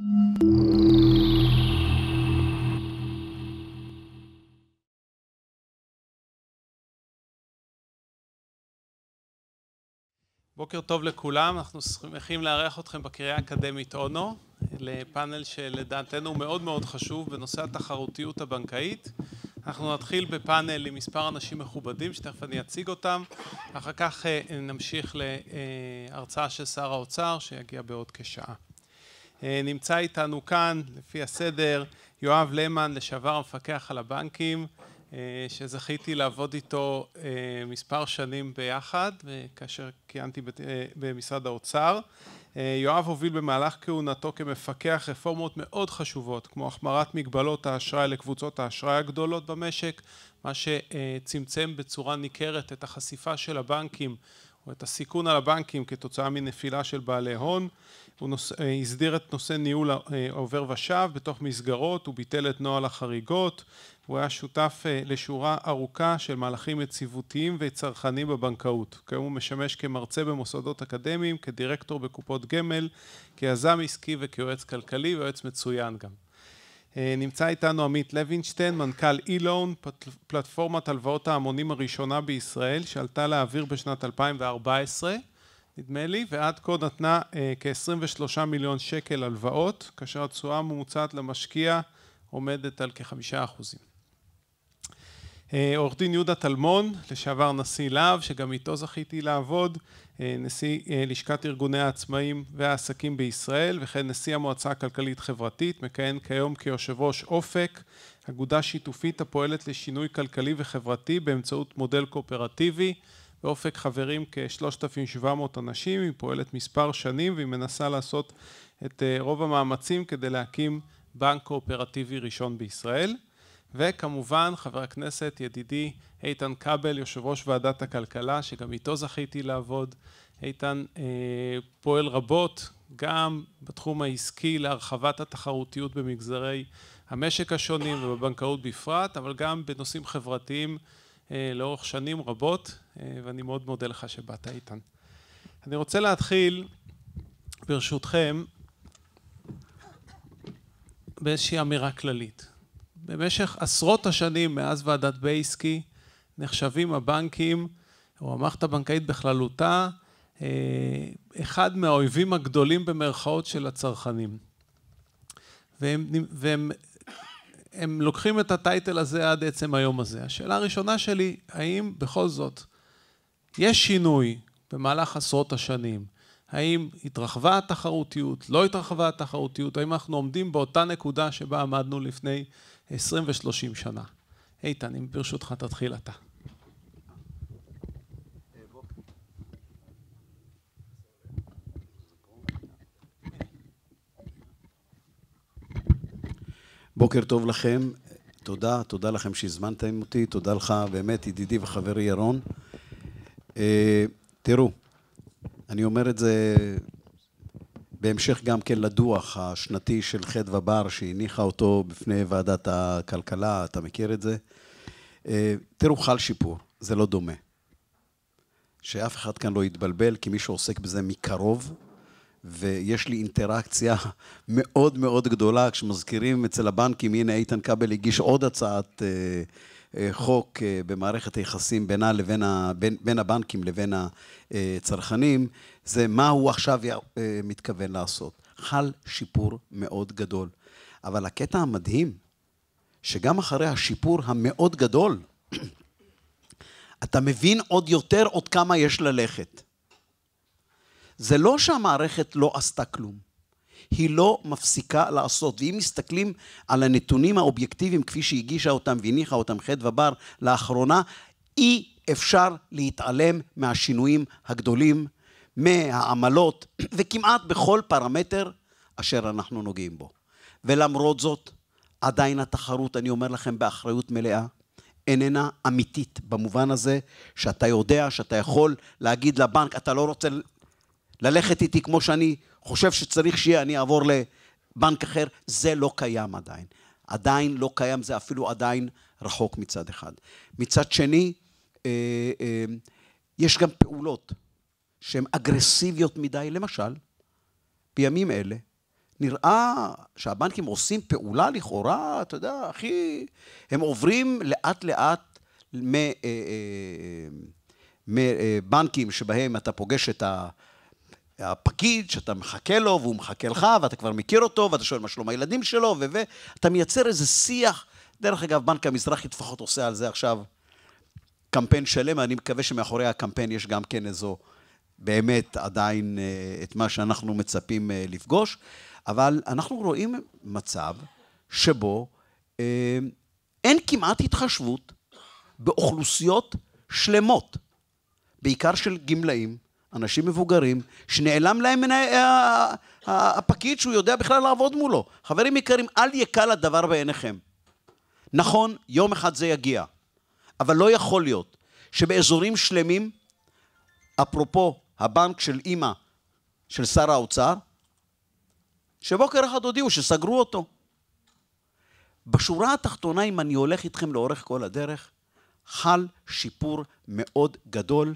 בוקר טוב לכולם, אנחנו שמחים לארח אתכם בקריה האקדמית אונו לפאנל שלדעתנו מאוד מאוד חשוב בנושא התחרותיות הבנקאית. אנחנו נתחיל בפאנל עם מספר אנשים מכובדים שתכף אני אציג אותם, אחר כך נמשיך להרצאה של שר האוצר שיגיע בעוד כשעה. נמצא איתנו כאן לפי הסדר יואב למן לשעבר המפקח על הבנקים שזכיתי לעבוד איתו מספר שנים ביחד כאשר כיהנתי במשרד האוצר. יואב הוביל במהלך כהונתו כמפקח רפורמות מאוד חשובות כמו החמרת מגבלות האשראי לקבוצות האשראי הגדולות במשק מה שצמצם בצורה ניכרת את החשיפה של הבנקים את הסיכון על הבנקים כתוצאה מנפילה של בעלי הון. הוא הסדיר את נושא ניהול העובר ושב בתוך מסגרות, הוא ביטל את נוהל החריגות, הוא היה שותף לשורה ארוכה של מהלכים יציבותיים וצרכניים בבנקאות. כיום הוא משמש כמרצה במוסדות אקדמיים, כדירקטור בקופות גמל, כיזם עסקי וכיועץ כלכלי ויועץ מצוין גם. נמצא איתנו עמית לוינשטיין מנכ"ל אילון פלטפורמת הלוואות ההמונים הראשונה בישראל שעלתה לאוויר בשנת 2014 נדמה לי ועד כה נתנה כ-23 מיליון שקל הלוואות כאשר התשואה הממוצעת למשקיע עומדת על כחמישה אחוזים. עורך דין יהודה טלמון לשעבר נשיא להב שגם איתו זכיתי לעבוד, נשיא לשכת ארגוני העצמאים והעסקים בישראל וכן נשיא המועצה הכלכלית חברתית, מכהן כיום כיושב ראש אופק, אגודה שיתופית הפועלת לשינוי כלכלי וחברתי באמצעות מודל קואופרטיבי. באופק חברים כ-3,700 אנשים, היא פועלת מספר שנים והיא מנסה לעשות את רוב המאמצים כדי להקים בנק קואופרטיבי ראשון בישראל. וכמובן חבר הכנסת ידידי איתן כבל יושב ראש ועדת הכלכלה שגם איתו זכיתי לעבוד. איתן פועל רבות גם בתחום העסקי להרחבת התחרותיות במגזרי המשק השונים ובבנקאות בפרט אבל גם בנושאים חברתיים לאורך שנים רבות ואני מאוד מודה לך שבאת איתן. אני רוצה להתחיל ברשותכם באיזושהי אמירה כללית. במשך עשרות השנים מאז ועדת בייסקי נחשבים הבנקים או המערכת הבנקאית בכללותה אחד מהאויבים הגדולים במרכאות של הצרכנים. והם לוקחים את הטייטל הזה עד עצם היום הזה. השאלה הראשונה שלי האם בכל זאת יש שינוי במהלך עשרות השנים, האם התרחבה התחרותיות, לא התרחבה התחרותיות, האם אנחנו עומדים באותה נקודה שבה עמדנו לפני עשרים ושלושים שנה. איתן אם ברשותך תתחיל אתה. בוקר טוב לכם, תודה, תודה לכם שהזמנתם אותי, תודה לך באמת ידידי וחברי ירון. תראו, אני אומר את זה בהמשך גם כן לדוח השנתי של חדווה בר שהניחה אותו בפני ועדת הכלכלה, אתה מכיר את זה? תראו, חל שיפור, זה לא דומה. שאף אחד כאן לא יתבלבל כי מי שעוסק בזה מקרוב ויש לי אינטראקציה מאוד מאוד גדולה כשמזכירים אצל הבנקים, הנה איתן כבל הגיש עוד הצעת חוק במערכת היחסים בינה לבין, בין הבנקים לבין הצרכנים, זה מה הוא עכשיו מתכוון לעשות. חל שיפור מאוד גדול. אבל הקטע המדהים, שגם אחרי השיפור המאוד גדול, אתה מבין עוד יותר עוד כמה יש ללכת. זה לא שהמערכת לא עשתה כלום, היא לא מפסיקה לעשות. ואם מסתכלים על הנתונים האובייקטיביים כפי שהגישה אותם והניחה אותם חדווה בר לאחרונה, אי אפשר להתעלם מהשינויים הגדולים, מהעמלות וכמעט בכל פרמטר אשר אנחנו נוגעים בו. ולמרות זאת, עדיין התחרות, אני אומר לכם באחריות מלאה, איננה אמיתית במובן הזה שאתה יודע שאתה יכול להגיד לבנק אתה לא רוצה ללכת איתי כמו שאני חושב שצריך שיהיה, אני אעבור לבנק אחר, זה לא קיים עדיין. עדיין לא קיים, זה אפילו עדיין רחוק מצד אחד. מצד שני, אה, אה, יש גם פעולות שהן אגרסיביות מדי, למשל, בימים אלה נראה שהבנקים עושים פעולה לכאורה, אתה יודע, הכי... הם עוברים לאט לאט מבנקים אה, שבהם אתה פוגש את ה... הפקיד שאתה מחכה לו והוא מחכה לך ואתה כבר מכיר אותו ואתה שואל מה שלום הילדים שלו ואתה מייצר איזה שיח. דרך אגב, בנק המזרחי לפחות עושה על זה עכשיו קמפיין שלם, אני מקווה שמאחורי הקמפיין יש גם כן איזו באמת עדיין אה, את מה שאנחנו מצפים אה, לפגוש, אבל אנחנו רואים מצב שבו אה, אין כמעט התחשבות באוכלוסיות שלמות, בעיקר של גמלאים, אנשים מבוגרים, שנעלם להם מן הפקיד שהוא יודע בכלל לעבוד מולו. חברים יקרים, אל יקל הדבר בעיניכם. נכון, יום אחד זה יגיע, אבל לא יכול להיות שבאזורים שלמים, אפרופו הבנק של אימא של שר האוצר, שבוקר אחד הודיעו שסגרו אותו. בשורה התחתונה, אם אני הולך איתכם לאורך כל הדרך, חל שיפור מאוד גדול.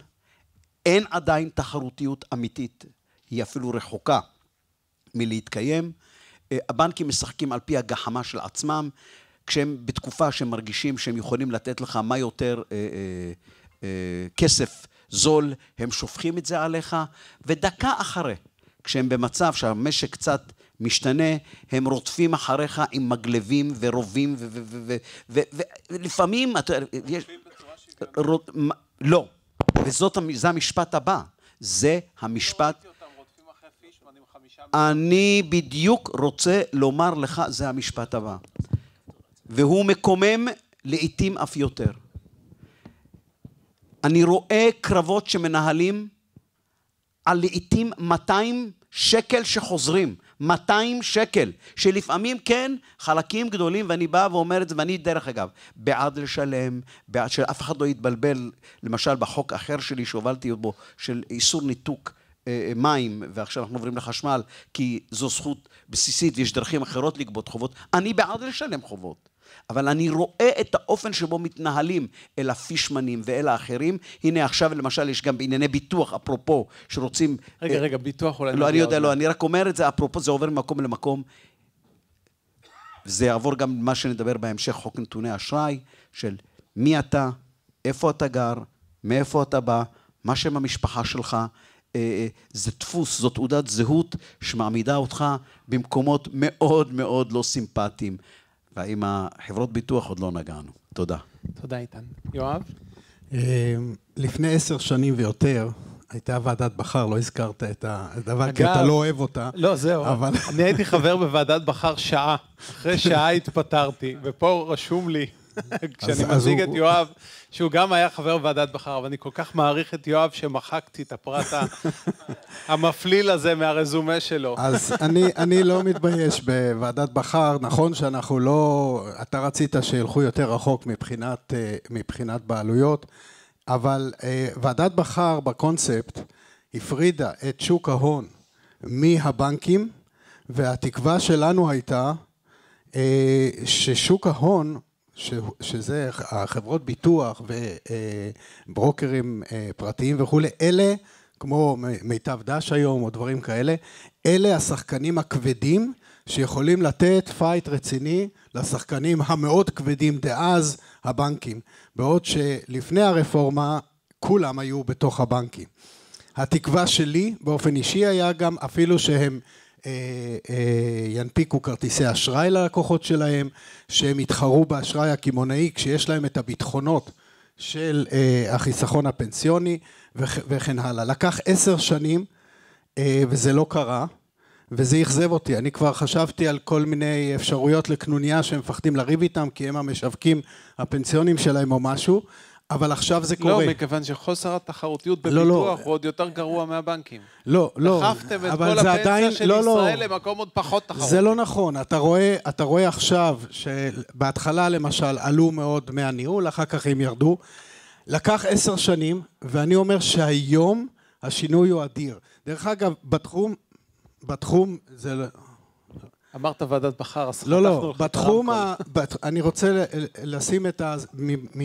אין עדיין תחרותיות אמיתית, היא אפילו רחוקה מלהתקיים. אה, הבנקים משחקים על פי הגחמה של עצמם, כשהם בתקופה שהם מרגישים שהם יכולים לתת לך מה יותר אה, אה, אה, כסף זול, הם שופכים את זה עליך, ודקה אחרי, כשהם במצב שהמשק קצת משתנה, הם רודפים אחריך עם מגלבים ורובים, ולפעמים, יש... לא, וזה המשפט הבא. זה המשפט... אני בדיוק רוצה לומר לך, זה המשפט הבא. והוא מקומם לעתים אף יותר. אני רואה קרבות שמנהלים על לעתים 200 שקל שחוזרים. 200 שקל, שלפעמים כן, חלקים גדולים, ואני בא ואומר את זה, ואני דרך אגב, בעד לשלם, בעד שאף אחד לא יתבלבל, למשל בחוק אחר שלי שהובלתי בו, של איסור ניתוק אה, אה, מים, ועכשיו אנחנו עוברים לחשמל, כי זו זכות בסיסית ויש דרכים אחרות לגבות חובות, אני בעד לשלם חובות. אבל אני רואה את האופן שבו מתנהלים אל הפישמנים ואל האחרים. הנה עכשיו למשל יש גם בענייני ביטוח, אפרופו, שרוצים... רגע, רגע, ביטוח אולי... לא, אני יודע, לא, אני רק אומר את זה, אפרופו, זה עובר ממקום למקום. זה יעבור גם מה שנדבר בהמשך, חוק נתוני אשראי, של מי אתה, איפה אתה גר, מאיפה אתה בא, מה שם המשפחה שלך. אה, אה, זה דפוס, זו תעודת זהות שמעמידה אותך במקומות מאוד מאוד לא סימפטיים. ועם החברות ביטוח עוד לא נגענו. תודה. תודה, איתן. יואב? אה, לפני עשר שנים ויותר, הייתה ועדת בכר, לא הזכרת את הדבר, כי אתה לא אוהב אותה. לא, זהו. אבל... אני הייתי חבר בוועדת בכר שעה. אחרי שעה התפטרתי, ופה רשום לי כשאני מציג את יואב, שהוא גם היה חבר ועדת בכר, אבל אני כל כך מעריך את יואב שמחקתי את הפרט המפליל הזה מהרזומה שלו. אז אני, אני לא מתבייש בוועדת בכר, נכון שאנחנו לא... אתה רצית שילכו יותר רחוק מבחינת, אה, מבחינת בעלויות, אבל אה, ועדת בכר בקונספט הפרידה את שוק ההון מהבנקים, והתקווה שלנו הייתה אה, ששוק ההון שזה החברות ביטוח וברוקרים אה, פרטיים וכולי, אלה, כמו מיטב דש היום או דברים כאלה, אלה השחקנים הכבדים שיכולים לתת פייט רציני לשחקנים המאוד כבדים דאז, הבנקים. בעוד שלפני הרפורמה כולם היו בתוך הבנקים. התקווה שלי באופן אישי היה גם אפילו שהם אה, אה, ינפיקו כרטיסי אשראי ללקוחות שלהם, שהם יתחרו באשראי הקמעונאי כשיש להם את הביטחונות של אה, החיסכון הפנסיוני וכן הלאה. לקח עשר שנים וזה לא קרה וזה אכזב אותי. אני כבר חשבתי על כל מיני אפשרויות לקנוניה שהם מפחדים לריב איתם כי הם המשווקים הפנסיונים שלהם או משהו אבל עכשיו זה לא, קורה. לא, מכיוון שחוסר התחרותיות בביטוח לא, לא. הוא עוד יותר גרוע מהבנקים. לא, לא. דחפתם את כל הפנסיה עדיין, של לא, לא. ישראל לא. למקום עוד פחות תחרותי. זה לא נכון. אתה רואה, אתה רואה עכשיו שבהתחלה למשל עלו מאוד דמי הניהול, אחר כך הם ירדו. לקח עשר שנים, ואני אומר שהיום השינוי הוא אדיר. דרך אגב, בתחום, בתחום, זה... לא- אמרת ועדת בכר, אז לא, לא, בתחום, ה... בת... אני רוצה לשים את ה... מ... מ...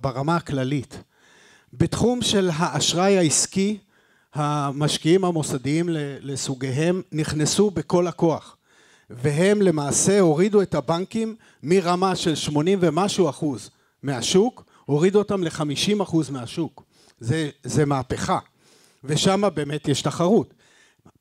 ברמה הכללית. בתחום של האשראי העסקי, המשקיעים המוסדיים לסוגיהם נכנסו בכל הכוח והם למעשה הורידו את הבנקים מרמה של 80 ומשהו אחוז מהשוק, הורידו אותם ל-50 אחוז מהשוק. זה, זה מהפכה, ושם באמת יש תחרות.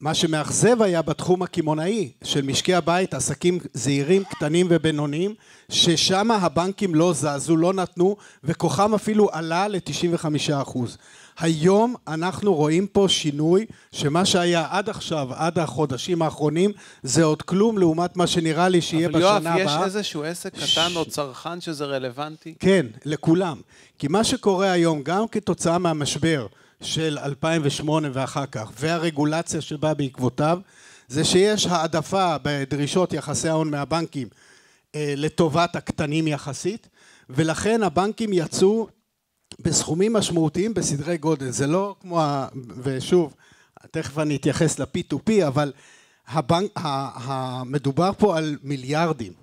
מה שמאכזב היה בתחום הקמעונאי של משקי הבית, עסקים זעירים, קטנים ובינוניים, ששם הבנקים לא זזו, לא נתנו, וכוחם אפילו עלה ל-95 אחוז. היום אנחנו רואים פה שינוי שמה שהיה עד עכשיו, עד החודשים האחרונים, זה עוד כלום לעומת מה שנראה לי שיהיה בשנה הבאה. אבל יואב, יש איזשהו עסק קטן ש... או צרכן שזה רלוונטי? כן, לכולם. כי מה שקורה היום, גם כתוצאה מהמשבר, של 2008 ואחר כך, והרגולציה שבאה בעקבותיו, זה שיש העדפה בדרישות יחסי ההון מהבנקים אה, לטובת הקטנים יחסית, ולכן הבנקים יצאו בסכומים משמעותיים בסדרי גודל. זה לא כמו, ה... ושוב, תכף אני אתייחס ל-P2P, אבל הבנק, מדובר פה על מיליארדים.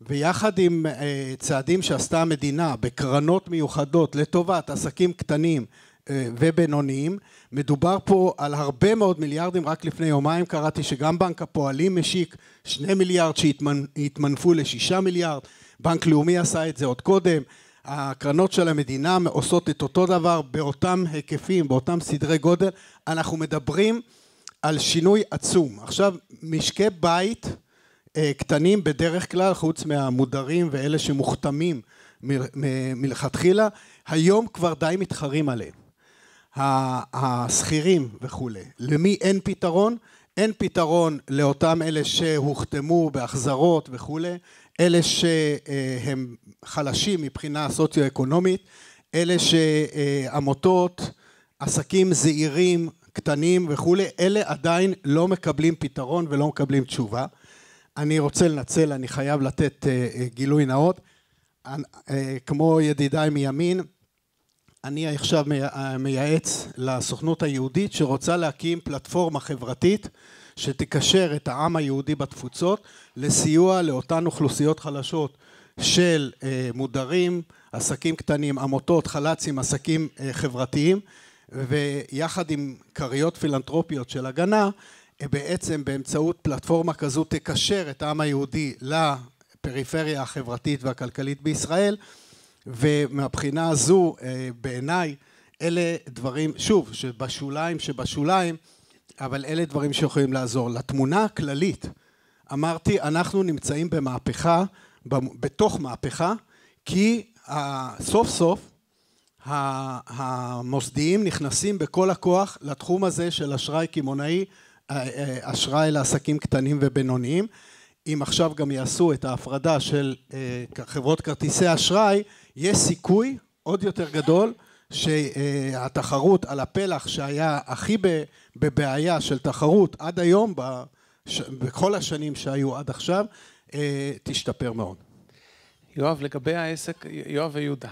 ויחד עם אה, צעדים שעשתה המדינה בקרנות מיוחדות לטובת עסקים קטנים ובינוניים. מדובר פה על הרבה מאוד מיליארדים, רק לפני יומיים קראתי שגם בנק הפועלים משיק שני מיליארד שהתמנפו לשישה מיליארד, בנק לאומי עשה את זה עוד קודם, הקרנות של המדינה עושות את אותו דבר באותם היקפים, באותם סדרי גודל, אנחנו מדברים על שינוי עצום. עכשיו משקי בית אה, קטנים בדרך כלל, חוץ מהמודרים ואלה שמוכתמים מלכתחילה, היום כבר די מתחרים עליהם. השכירים וכולי. למי אין פתרון? אין פתרון לאותם אלה שהוחתמו בהחזרות וכולי, אלה שהם חלשים מבחינה סוציו-אקונומית, אלה שעמותות, עסקים זעירים, קטנים וכולי, אלה עדיין לא מקבלים פתרון ולא מקבלים תשובה. אני רוצה לנצל, אני חייב לתת אה, אה, גילוי נאות, אה, כמו ידידיי מימין, אני עכשיו מייעץ לסוכנות היהודית שרוצה להקים פלטפורמה חברתית שתקשר את העם היהודי בתפוצות לסיוע לאותן אוכלוסיות חלשות של אה, מודרים, עסקים קטנים, עמותות, חל"צים, עסקים אה, חברתיים ויחד עם כריות פילנטרופיות של הגנה אה, בעצם באמצעות פלטפורמה כזו תקשר את העם היהודי לפריפריה החברתית והכלכלית בישראל ומהבחינה הזו אה, בעיניי אלה דברים, שוב, שבשוליים שבשוליים, אבל אלה דברים שיכולים לעזור. לתמונה הכללית, אמרתי, אנחנו נמצאים במהפכה, בתוך מהפכה, כי סוף סוף המוסדיים נכנסים בכל הכוח לתחום הזה של אשראי קמעונאי, אה, אה, אשראי לעסקים קטנים ובינוניים. אם עכשיו גם יעשו את ההפרדה של חברות כרטיסי אשראי, יש סיכוי עוד יותר גדול שהתחרות על הפלח שהיה הכי בבעיה של תחרות עד היום בכל השנים שהיו עד עכשיו אה, תשתפר מאוד. יואב לגבי העסק, יואב ויהודה,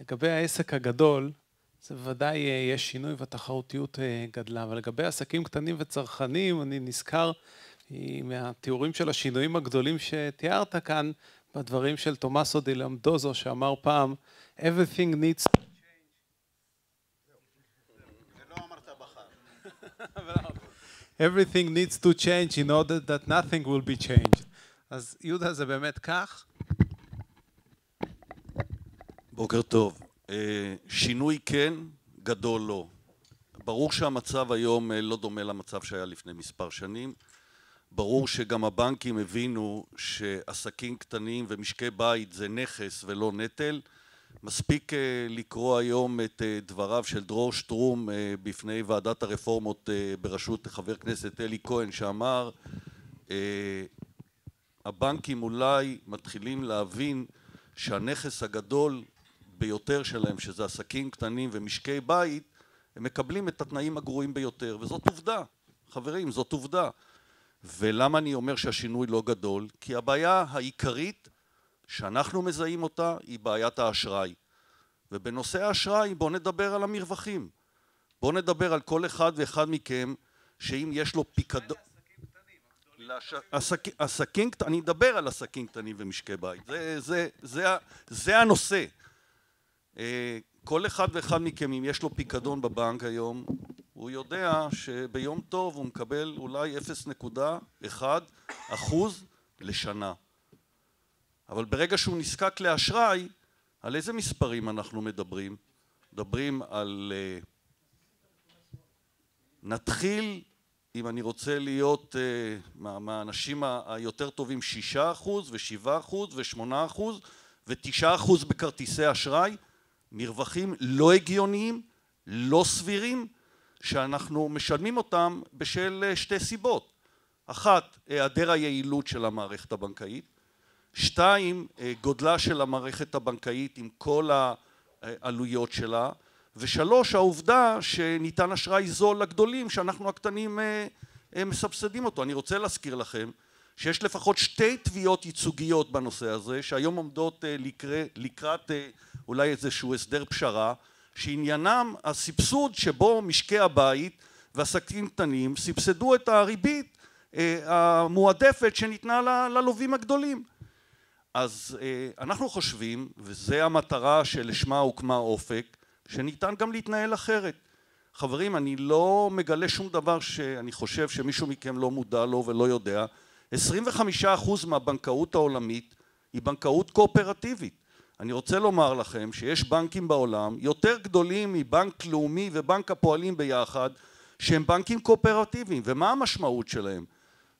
לגבי העסק הגדול זה בוודאי אה, יש שינוי והתחרותיות אה, גדלה אבל לגבי עסקים קטנים וצרכנים אני נזכר מהתיאורים של השינויים הגדולים שתיארת כאן בדברים של תומאסו דילמדוזו שאמר פעם everything needs to change. everything needs to change in order that nothing will be changed. אז יהודה זה באמת כך? בוקר טוב. אה, שינוי כן, גדול לא. ברור שהמצב היום אה, לא דומה למצב שהיה לפני מספר שנים. ברור שגם הבנקים הבינו שעסקים קטנים ומשקי בית זה נכס ולא נטל. מספיק אה, לקרוא היום את אה, דבריו של דרור שטרום אה, בפני ועדת הרפורמות בראשות חבר כנסת אלי כהן שאמר הבנקים אולי מתחילים להבין שהנכס הגדול ביותר שלהם שזה עסקים קטנים ומשקי בית הם מקבלים את התנאים הגרועים ביותר וזאת עובדה חברים זאת עובדה ולמה אני אומר שהשינוי לא גדול? כי הבעיה העיקרית שאנחנו מזהים אותה היא בעיית האשראי ובנושא האשראי בואו נדבר על המרווחים בואו נדבר על כל אחד ואחד מכם שאם יש לו פיקדון עסקים קטנים, אני מדבר על עסקים קטנים ומשקי בית, זה, זה, זה, זה הנושא. אה, כל אחד ואחד מכם, אם יש לו פיקדון בבנק היום, הוא יודע שביום טוב הוא מקבל אולי 0.1 אחוז לשנה. אבל ברגע שהוא נזקק לאשראי, על איזה מספרים אנחנו מדברים? מדברים על... אה, נתחיל, אם אני רוצה להיות אה, מהאנשים היותר טובים, שישה אחוז ושבעה אחוז ושמונה אחוז ותשעה אחוז בכרטיסי אשראי, מרווחים לא הגיוניים, לא סבירים, שאנחנו משלמים אותם בשל אה, שתי סיבות. אחת, היעדר היעילות של המערכת הבנקאית. שתיים, אה, גודלה של המערכת הבנקאית עם כל העלויות שלה. ושלוש, העובדה שניתן אשראי זול לגדולים שאנחנו הקטנים אה, מסבסדים אותו. אני רוצה להזכיר לכם שיש לפחות שתי תביעות ייצוגיות בנושא הזה שהיום עומדות לקראת, לקראת אולי איזשהו הסדר פשרה שעניינם הסבסוד שבו משקי הבית ועסקים קטנים סבסדו את הריבית אה, המועדפת שניתנה ללווים הגדולים. אז אה, אנחנו חושבים, וזו המטרה שלשמה הוקמה אופק, שניתן גם להתנהל אחרת. חברים, אני לא מגלה שום דבר שאני חושב שמישהו מכם לא מודע לו ולא יודע. 25% מהבנקאות העולמית היא בנקאות קואופרטיבית. אני רוצה לומר לכם שיש בנקים בעולם יותר גדולים מבנק לאומי ובנק הפועלים ביחד שהם בנקים קואופרטיביים ומה המשמעות שלהם?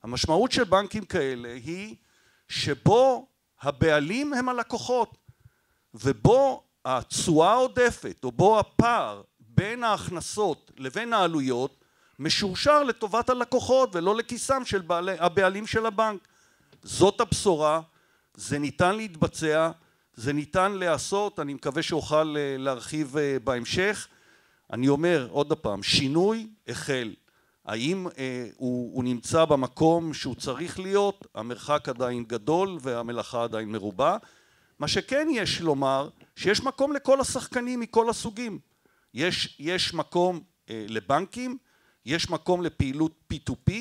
המשמעות של בנקים כאלה היא שבו הבעלים הם הלקוחות ובו התשואה העודפת או בו הפער בין ההכנסות לבין העלויות משורשר לטובת הלקוחות ולא לכיסם של בעלי, הבעלים של הבנק זאת הבשורה זה ניתן להתבצע זה ניתן להיעשות, אני מקווה שאוכל אה, להרחיב אה, בהמשך. אני אומר עוד פעם, שינוי החל. האם אה, הוא, הוא נמצא במקום שהוא צריך להיות? המרחק עדיין גדול והמלאכה עדיין מרובה. מה שכן יש לומר, שיש מקום לכל השחקנים מכל הסוגים. יש, יש מקום אה, לבנקים, יש מקום לפעילות P2P,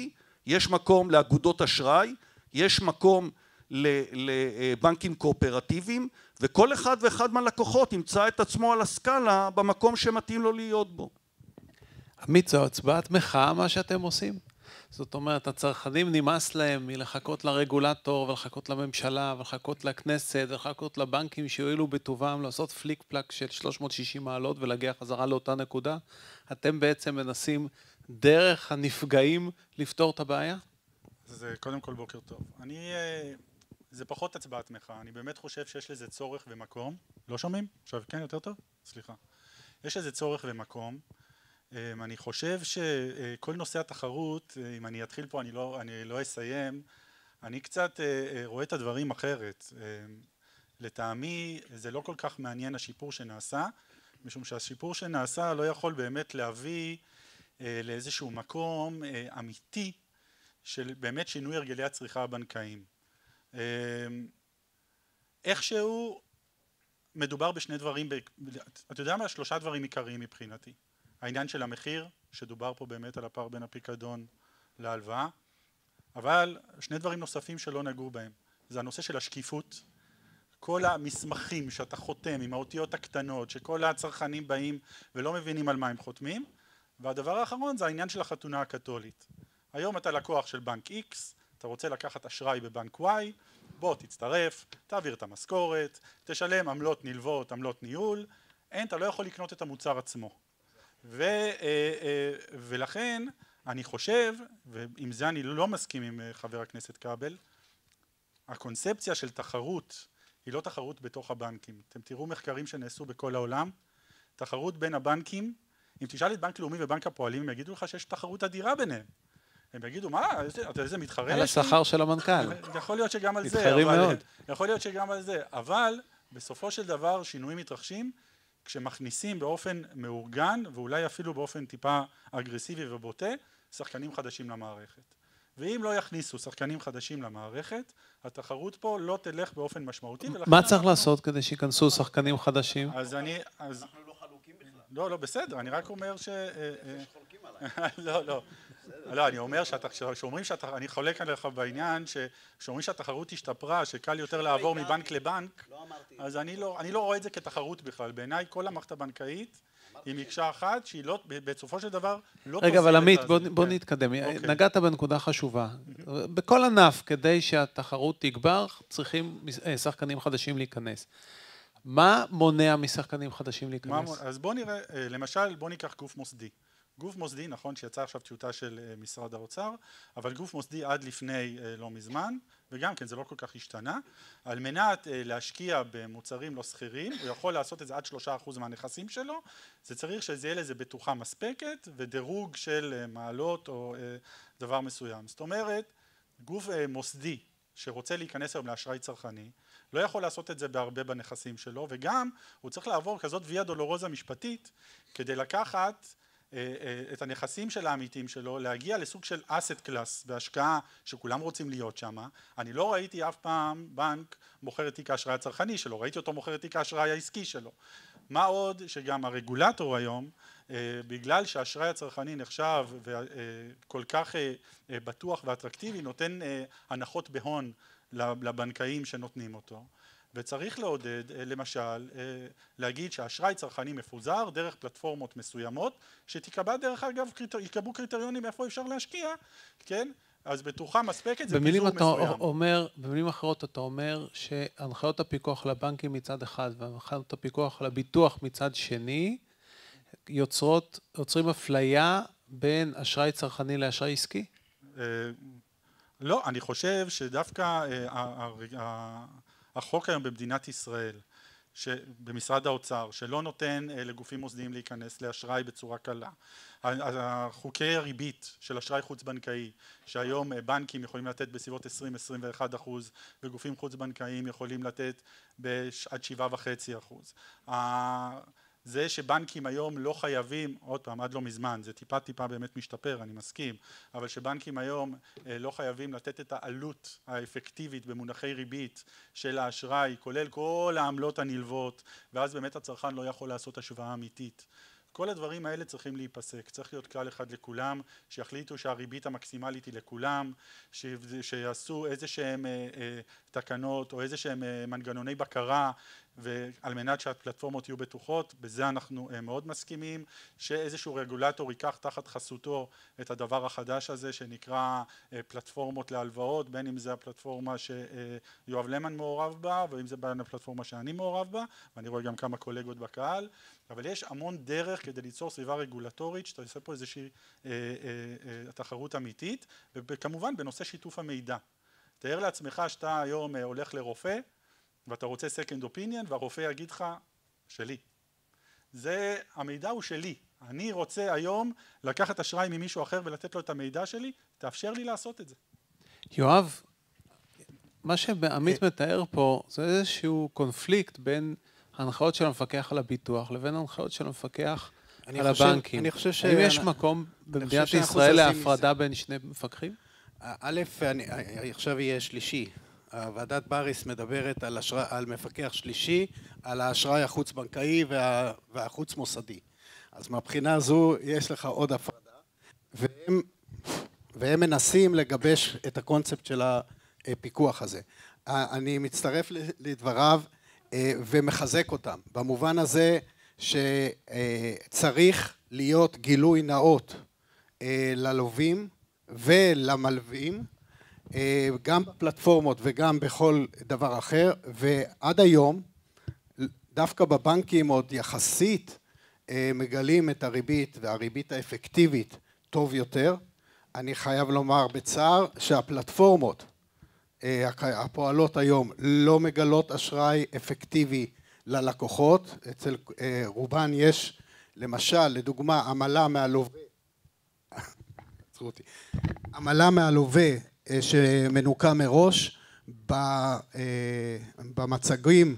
יש מקום לאגודות אשראי, יש מקום לבנקים קואופרטיביים וכל אחד ואחד מהלקוחות ימצא את עצמו על הסקאלה במקום שמתאים לו להיות בו. עמית, זו הצבעת מחאה מה שאתם עושים? זאת אומרת, הצרכנים נמאס להם מלחכות לרגולטור ולחכות לממשלה ולחכות לכנסת ולחכות לבנקים שיועילו בטובם לעשות פליק פלאק של 360 מעלות ולהגיע חזרה לאותה נקודה. אתם בעצם מנסים דרך הנפגעים לפתור את הבעיה? אז קודם כל בוקר טוב. אני אה, זה פחות הצבעת מחאה, אני באמת חושב שיש לזה צורך ומקום. לא שומעים? עכשיו כן יותר טוב? סליחה. יש לזה צורך ומקום. אמ, אני חושב שכל נושא התחרות, אם אני אתחיל פה אני לא, אני לא אסיים, אני קצת אה, אה, רואה את הדברים אחרת. אמ, לטעמי זה לא כל כך מעניין השיפור שנעשה, משום שהשיפור שנעשה לא יכול באמת להביא אה, לאיזשהו מקום אמיתי של באמת שינוי הרגלי הצריכה הבנקאיים. אמ, איכשהו מדובר בשני דברים, אתה יודע מה? שלושה דברים עיקריים מבחינתי. העניין של המחיר, שדובר פה באמת על הפער בין הפיקדון להלוואה, אבל שני דברים נוספים שלא נגעו בהם. זה הנושא של השקיפות, כל המסמכים שאתה חותם עם האותיות הקטנות, שכל הצרכנים באים ולא מבינים על מה הם חותמים, והדבר האחרון זה העניין של החתונה הקתולית. היום אתה לקוח של בנק X, אתה רוצה לקחת אשראי בבנק Y, בוא תצטרף, תעביר את המשכורת, תשלם עמלות נלוות, עמלות ניהול, אין, אתה לא יכול לקנות את המוצר עצמו. ו, אה, אה, ולכן אני חושב, ועם זה אני לא מסכים עם אה, חבר הכנסת כבל, הקונספציה של תחרות היא לא תחרות בתוך הבנקים. אתם תראו מחקרים שנעשו בכל העולם, תחרות בין הבנקים, אם תשאל את בנק לאומי ובנק הפועלים הם יגידו לך שיש תחרות אדירה ביניהם. הם יגידו מה, אתה איזה מתחרה על השכר של המנכ"ל. יכול להיות שגם על זה. מתחרים מאוד. יכול להיות שגם על זה, אבל בסופו של דבר שינויים מתרחשים כשמכניסים באופן מאורגן ואולי אפילו באופן טיפה אגרסיבי ובוטה שחקנים חדשים למערכת. ואם לא יכניסו שחקנים חדשים למערכת, התחרות פה לא תלך באופן משמעותי. מה צריך לעשות כדי שייכנסו שחקנים חדשים? אז אני... אנחנו לא חלוקים בכלל. לא, לא, בסדר, אני רק אומר ש... אה, אה, שחולקים עליי. לא, לא. לא, אני אומר שאומרים שאתה, אני חולק עליך בעניין, שאומרים שהתחרות השתפרה, שקל יותר לעבור מבנק לבנק, אז אני לא, אני לא רואה את זה כתחרות בכלל. בעיניי כל המערכת הבנקאית היא מקשה אחת שהיא לא, בסופו של דבר לא רגע, אבל עמית, בוא, כן. נתקדם. אוקיי. נגעת בנקודה חשובה. בכל ענף, כדי שהתחרות תגבר, צריכים אה, שחקנים חדשים להיכנס. מה מונע משחקנים חדשים להיכנס? אז בוא נראה, אה, למשל בוא ניקח גוף מוסדי. גוף מוסדי, נכון שיצא עכשיו טיוטה של אה, משרד האוצר, אבל גוף מוסדי עד לפני אה, לא מזמן, וגם כן זה לא כל כך השתנה, על מנת אה, להשקיע במוצרים לא שכירים, הוא יכול לעשות את זה עד שלושה אחוז מהנכסים שלו, זה צריך שזה יהיה לזה בטוחה מספקת ודירוג של מעלות או דבר מסוים. זאת אומרת, גוף מוסדי שרוצה להיכנס היום לאשראי צרכני, לא יכול לעשות את זה בהרבה בנכסים שלו, וגם הוא צריך לעבור כזאת ויה דולורוזה משפטית כדי לקחת את הנכסים של העמיתים שלו, להגיע לסוג של אסט קלאס בהשקעה שכולם רוצים להיות שם. אני לא ראיתי אף פעם בנק מוכר את תיק האשראי הצרכני שלו, ראיתי אותו מוכר את תיק האשראי העסקי שלו. מה עוד שגם הרגולטור היום, אה, בגלל שהאשראי הצרכני נחשב וכל כך אה, אה, בטוח ואטרקטיבי, נותן אה, הנחות בהון לבנקאים שנותנים אותו. וצריך לעודד אה, למשל אה, להגיד שאשראי צרכני מפוזר דרך פלטפורמות מסוימות שתיקבע דרך אגב, ייקבעו קריטריונים איפה אפשר להשקיע, כן? אז בטוחה מספקת זה פיזור מסוים. אומר, במילים אחרות אתה אומר שהנחיות הפיקוח לבנקים מצד אחד והנחיות הפיקוח לביטוח מצד שני יוצרות, יוצרים אפליה בין אשראי צרכני לאשראי עסקי? אה, לא, אני חושב שדווקא החוק היום במדינת ישראל, במשרד האוצר, שלא נותן אה, לגופים מוסדיים להיכנס לאשראי בצורה קלה, חוקי הריבית של אשראי חוץ בנקאי, שהיום אה, בנקים יכולים לתת בסביבות 20-21 אחוז וגופים חוץ בנקאיים יכולים לתת עד 7.5 אחוז. זה שבנקים היום לא חייבים, עוד פעם עד לא מזמן, זה טיפה טיפה באמת משתפר, אני מסכים, אבל שבנקים היום אה, לא חייבים לתת את העלות האפקטיבית במונחי ריבית של האשראי, כולל כל העמלות הנלוות, ואז באמת הצרכן לא יכול לעשות השוואה אמיתית. כל הדברים האלה צריכים להיפסק, צריך להיות כלל אחד לכולם, שיחליטו שהריבית המקסימלית היא לכולם, ש- שיעשו איזה שהם אה, אה, תקנות או איזה שהם אה, מנגנוני בקרה ועל מנת שהפלטפורמות יהיו בטוחות, בזה אנחנו אה, מאוד מסכימים, שאיזשהו רגולטור ייקח תחת חסותו את הדבר החדש הזה שנקרא אה, פלטפורמות להלוואות, בין אם זה הפלטפורמה שיואב למן מעורב בה, ואם זה הפלטפורמה שאני מעורב בה, ואני רואה גם כמה קולגות בקהל, אבל יש המון דרך כדי ליצור סביבה רגולטורית, שאתה עושה פה איזושהי אה, אה, אה, תחרות אמיתית, וכמובן בנושא שיתוף המידע. תאר לעצמך שאתה היום אה, הולך לרופא, ואתה רוצה second opinion והרופא יגיד לך שלי. זה, המידע הוא שלי. אני רוצה היום לקחת אשראי ממישהו אחר ולתת לו את המידע שלי, תאפשר לי לעשות את זה. יואב, מה שעמית מתאר פה זה איזשהו קונפליקט בין ההנחיות של המפקח על הביטוח לבין ההנחיות של המפקח על חושב- הבנקים. אני חושב ש- האם יש מקום במדינת ישראל להפרדה בין שני מפקחים? א', אני, עכשיו יהיה שלישי. ועדת בריס מדברת על, אשרא, על מפקח שלישי, על האשראי החוץ-בנקאי וה, והחוץ-מוסדי. אז מהבחינה הזו יש לך עוד הפרדה, והם, והם מנסים לגבש את הקונספט של הפיקוח הזה. אני מצטרף לדבריו אה, ומחזק אותם, במובן הזה שצריך להיות גילוי נאות אה, ללווים ולמלווים, אה, גם בפלטפורמות וגם בכל דבר אחר, ועד היום דווקא בבנקים עוד יחסית אה, מגלים את הריבית והריבית האפקטיבית טוב יותר. אני חייב לומר בצער שהפלטפורמות אה, הפועלות היום לא מגלות אשראי אפקטיבי ללקוחות, אצל אה, רובן יש למשל לדוגמה עמלה מהלווה עצרו אותי. עמלה מהלווה אה, שמנוקה מראש אה, במצגים,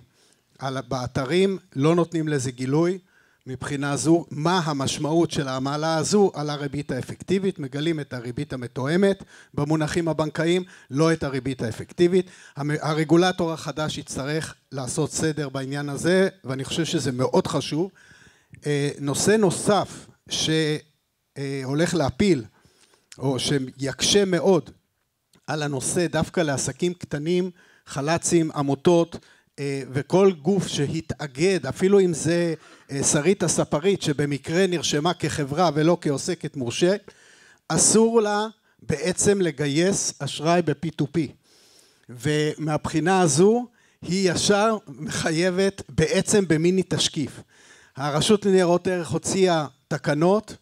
באתרים, לא נותנים לזה גילוי. מבחינה זו, מה המשמעות של העמלה הזו על הריבית האפקטיבית, מגלים את הריבית המתואמת במונחים הבנקאיים, לא את הריבית האפקטיבית. הרגולטור החדש יצטרך לעשות סדר בעניין הזה, ואני חושב שזה מאוד חשוב. אה, נושא נוסף שהולך להפיל או שיקשה מאוד על הנושא דווקא לעסקים קטנים, חל"צים, עמותות, וכל גוף שהתאגד, אפילו אם זה שרית הספרית שבמקרה נרשמה כחברה ולא כעוסקת מורשית, אסור לה בעצם לגייס אשראי ב-P2P. ומהבחינה הזו היא ישר מחייבת בעצם במיני תשקיף. הרשות לניירות ערך הוציאה תקנות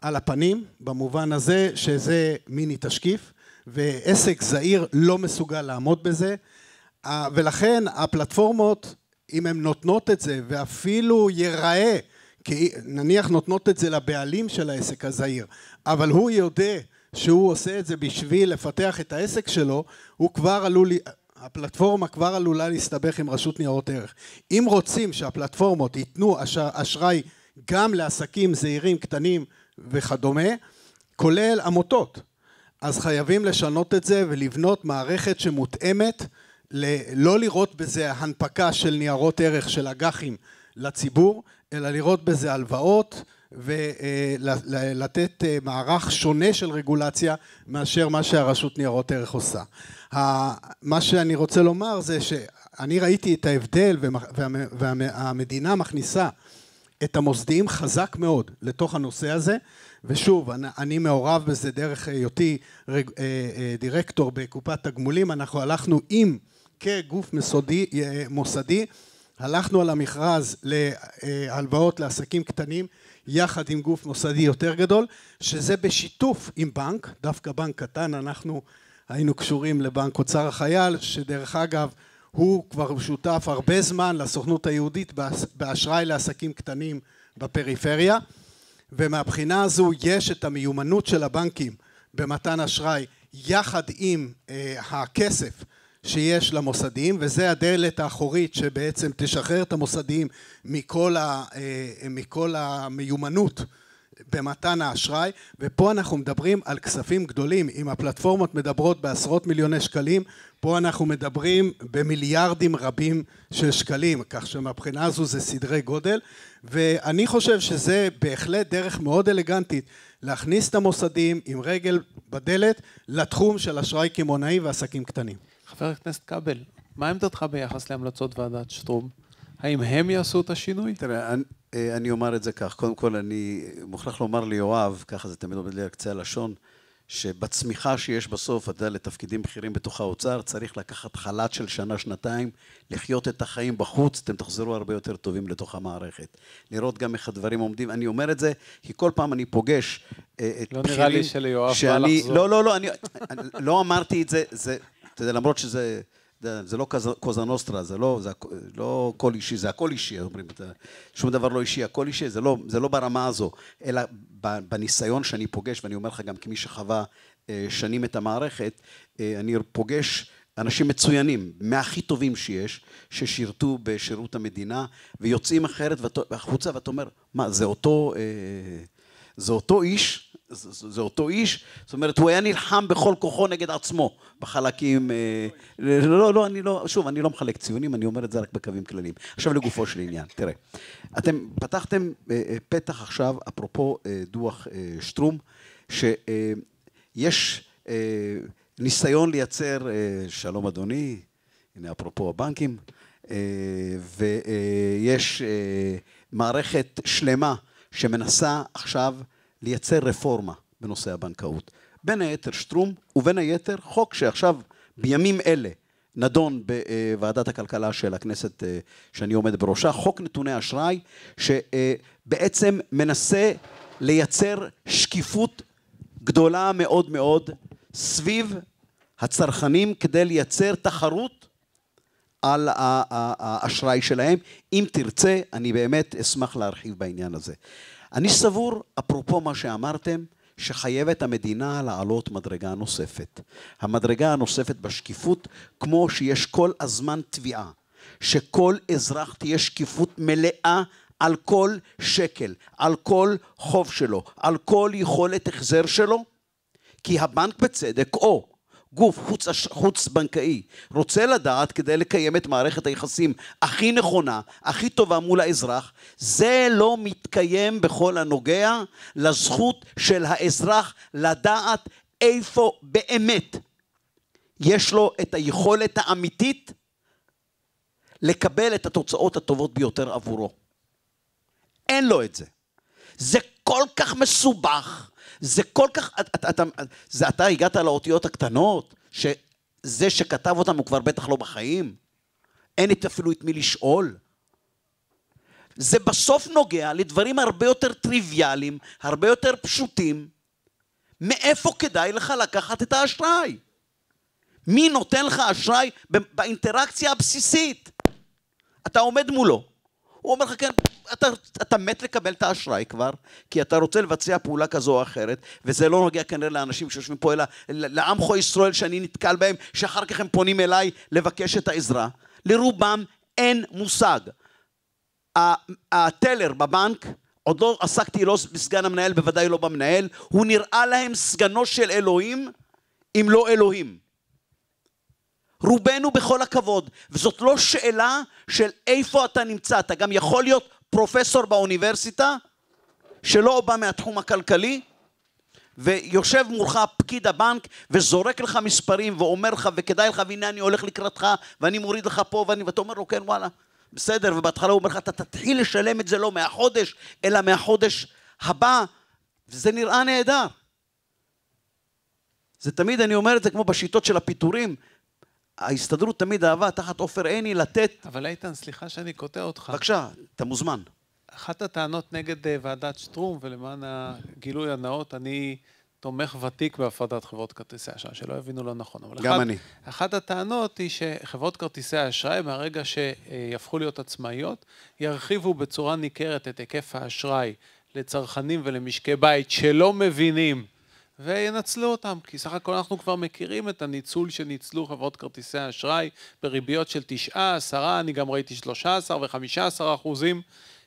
על הפנים, במובן הזה שזה מיני תשקיף, ועסק זעיר לא מסוגל לעמוד בזה, ולכן הפלטפורמות, אם הן נותנות את זה, ואפילו ייראה, כי נניח נותנות את זה לבעלים של העסק הזעיר, אבל הוא יודע שהוא עושה את זה בשביל לפתח את העסק שלו, הוא כבר עלול, הפלטפורמה כבר עלולה להסתבך עם רשות ניירות ערך. אם רוצים שהפלטפורמות ייתנו אשראי גם לעסקים זעירים, קטנים וכדומה, כולל עמותות, אז חייבים לשנות את זה ולבנות מערכת שמותאמת, לא לראות בזה הנפקה של ניירות ערך של אג"חים לציבור, אלא לראות בזה הלוואות ולתת אה, מערך שונה של רגולציה מאשר מה שהרשות ניירות ערך עושה. מה שאני רוצה לומר זה שאני ראיתי את ההבדל והמדינה מכניסה את המוסדיים חזק מאוד לתוך הנושא הזה ושוב אני מעורב בזה דרך היותי אה, אה, דירקטור בקופת תגמולים אנחנו הלכנו עם כגוף מסודי, מוסדי. הלכנו על המכרז להלוואות לעסקים קטנים יחד עם גוף מוסדי יותר גדול, שזה בשיתוף עם בנק, דווקא בנק קטן, אנחנו היינו קשורים לבנק אוצר החייל, שדרך אגב הוא כבר שותף הרבה זמן לסוכנות היהודית באשראי לעסקים קטנים בפריפריה, ומהבחינה הזו יש את המיומנות של הבנקים במתן אשראי יחד עם אה, הכסף שיש למוסדיים וזה הדלת האחורית שבעצם תשחרר את המוסדיים מכל, ה, אה, מכל המיומנות במתן האשראי. ופה אנחנו מדברים על כספים גדולים. אם הפלטפורמות מדברות בעשרות מיליוני שקלים פה אנחנו מדברים במיליארדים רבים של שקלים. כך שמבחינה הזו זה סדרי גודל. ואני חושב שזה בהחלט דרך מאוד אלגנטית להכניס את המוסדיים עם רגל בדלת לתחום של אשראי קמעונאי ועסקים קטנים חבר הכנסת כבל, מה עמדתך ביחס להמלצות ועדת שטרום? האם הם יעשו את השינוי? תראה, אני, אה, אני אומר את זה כך, קודם כל אני מוכרח לומר ליואב, ככה זה תמיד עומד לי על קצה הלשון, שבצמיחה שיש בסוף, אתה יודע, לתפקידים בכירים בתוך האוצר, צריך לקחת חל"ת של שנה-שנתיים, לחיות את החיים בחוץ, אתם תחזרו הרבה יותר טובים לתוך המערכת. לראות גם איך הדברים עומדים. אני אומר את זה, כי כל פעם אני פוגש אה, את לא בכירים... לא נראה לי שליואב בא לחזור. לא, לא, לא, אני, אני לא אמרתי את זה, זה אתה יודע, למרות שזה, זה לא קוזה נוסטרה, זה לא, זה לא כל אישי, זה הכל אישי, אומרים, שום דבר לא אישי, הכל אישי, זה לא, זה לא ברמה הזו, אלא בניסיון שאני פוגש, ואני אומר לך גם כמי שחווה אה, שנים את המערכת, אה, אני פוגש אנשים מצוינים, מהכי טובים שיש, ששירתו בשירות המדינה, ויוצאים אחרת החוצה, ואתה אומר, מה, זה אותו, אה, זה אותו איש זה, זה אותו איש, זאת אומרת, הוא היה נלחם בכל כוחו נגד עצמו, בחלקים... אה, לא, לא, אני לא, שוב, אני לא מחלק ציונים, אני אומר את זה רק בקווים כלליים. עכשיו לגופו של עניין, תראה, אתם פתחתם אה, אה, פתח עכשיו, אפרופו דוח שטרום, שיש ניסיון לייצר, שלום אדוני, הנה אפרופו הבנקים, ויש מערכת שלמה שמנסה עכשיו לייצר רפורמה בנושא הבנקאות. בין היתר שטרום, ובין היתר חוק שעכשיו, בימים אלה, נדון בוועדת הכלכלה של הכנסת אה, שאני עומד בראשה, חוק נתוני אשראי, שבעצם מנסה לייצר שקיפות גדולה מאוד מאוד סביב הצרכנים כדי לייצר תחרות על האשראי שלהם. אם תרצה, אני באמת אשמח להרחיב בעניין הזה. אני סבור, אפרופו מה שאמרתם, שחייבת המדינה לעלות מדרגה נוספת. המדרגה הנוספת בשקיפות, כמו שיש כל הזמן תביעה, שכל אזרח תהיה שקיפות מלאה על כל שקל, על כל חוב שלו, על כל יכולת החזר שלו, כי הבנק בצדק, או גוף חוץ, חוץ בנקאי רוצה לדעת כדי לקיים את מערכת היחסים הכי נכונה, הכי טובה מול האזרח, זה לא מתקיים בכל הנוגע לזכות של האזרח לדעת איפה באמת יש לו את היכולת האמיתית לקבל את התוצאות הטובות ביותר עבורו. אין לו את זה. זה כל כך מסובך, זה כל כך... אתה, אתה, זה אתה הגעת לאותיות הקטנות, שזה שכתב אותם הוא כבר בטח לא בחיים? אין את אפילו את מי לשאול? זה בסוף נוגע לדברים הרבה יותר טריוויאליים, הרבה יותר פשוטים. מאיפה כדאי לך לקחת את האשראי? מי נותן לך אשראי באינטראקציה הבסיסית? אתה עומד מולו. הוא אומר לך, כן, אתה, אתה מת לקבל את האשראי כבר, כי אתה רוצה לבצע פעולה כזו או אחרת, וזה לא נוגע כנראה לאנשים שיושבים פה, אלא לעמכו ישראל שאני נתקל בהם, שאחר כך הם פונים אליי לבקש את העזרה. לרובם אין מושג. הטלר בבנק, עוד לא עסקתי לא בסגן המנהל, בוודאי לא במנהל, הוא נראה להם סגנו של אלוהים, אם לא אלוהים. רובנו בכל הכבוד, וזאת לא שאלה של איפה אתה נמצא, אתה גם יכול להיות פרופסור באוניברסיטה, שלא בא מהתחום הכלכלי, ויושב מולך פקיד הבנק וזורק לך מספרים ואומר לך וכדאי לך והנה אני הולך לקראתך ואני מוריד לך פה ואני, ואתה אומר לו כן וואלה בסדר. ובהתחלה הוא אומר לך אתה תתחיל לשלם את זה לא מהחודש אלא מהחודש הבא. וזה נראה נהדר. זה תמיד אני אומר את זה כמו בשיטות של הפיטורים ההסתדרות תמיד אהבה תחת עופר עיני לתת... אבל איתן, סליחה שאני קוטע אותך. בבקשה, אתה מוזמן. אחת הטענות נגד אה, ועדת שטרום, ולמען הגילוי הנאות, אני תומך ותיק בהפרדת חברות כרטיסי אשראי, שלא יבינו לא נכון. גם אחד, אני. אחת הטענות היא שחברות כרטיסי האשראי, מהרגע שיהפכו להיות עצמאיות, ירחיבו בצורה ניכרת את היקף האשראי לצרכנים ולמשקי בית שלא מבינים וינצלו אותם, כי סך הכל אנחנו כבר מכירים את הניצול שניצלו חברות כרטיסי האשראי בריביות של תשעה, עשרה, אני גם ראיתי שלושה עשר וחמישה עשר אחוזים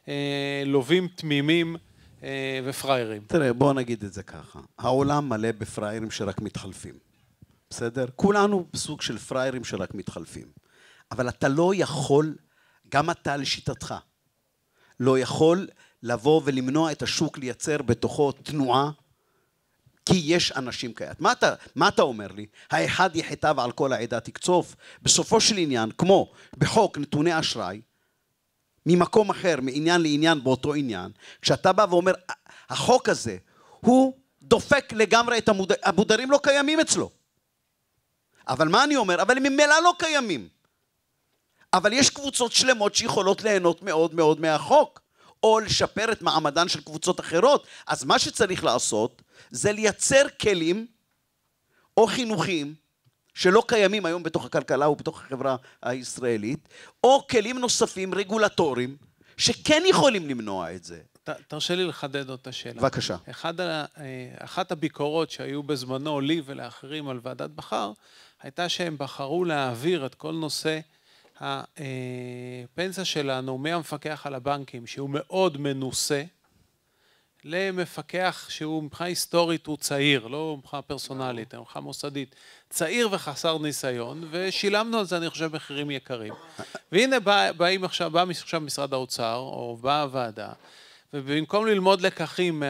אה, לווים תמימים אה, ופראיירים. תראה, בוא נגיד את זה ככה, העולם מלא בפראיירים שרק מתחלפים, בסדר? כולנו סוג של פראיירים שרק מתחלפים, אבל אתה לא יכול, גם אתה לשיטתך, לא יכול לבוא ולמנוע את השוק לייצר בתוכו תנועה כי יש אנשים כאלה. מה אתה, מה אתה אומר לי? האחד יחטא ועל כל העדה תקצוף? בסופו של עניין, כמו בחוק נתוני אשראי, ממקום אחר, מעניין לעניין באותו עניין, כשאתה בא ואומר, החוק הזה, הוא דופק לגמרי את המודרים, המודרים לא קיימים אצלו. אבל מה אני אומר? אבל הם ממילא לא קיימים. אבל יש קבוצות שלמות שיכולות ליהנות מאוד מאוד מהחוק, או לשפר את מעמדן של קבוצות אחרות. אז מה שצריך לעשות, זה לייצר כלים או חינוכים שלא קיימים היום בתוך הכלכלה ובתוך החברה הישראלית, או כלים נוספים, רגולטוריים, שכן יכולים למנוע את זה. ת, תרשה לי לחדד עוד את השאלה. בבקשה. אחד ה, אה, אחת הביקורות שהיו בזמנו לי ולאחרים על ועדת בכר, הייתה שהם בחרו להעביר את כל נושא הפנסיה שלנו מהמפקח על הבנקים, שהוא מאוד מנוסה, למפקח שהוא מבחינה היסטורית הוא צעיר, לא מבחינה פרסונלית, אלא מבחינה מוסדית, צעיר וחסר ניסיון, ושילמנו על זה אני חושב מחירים יקרים. והנה בא, באים עכשיו, בא עכשיו משרד האוצר, או באה הוועדה, ובמקום ללמוד לקחים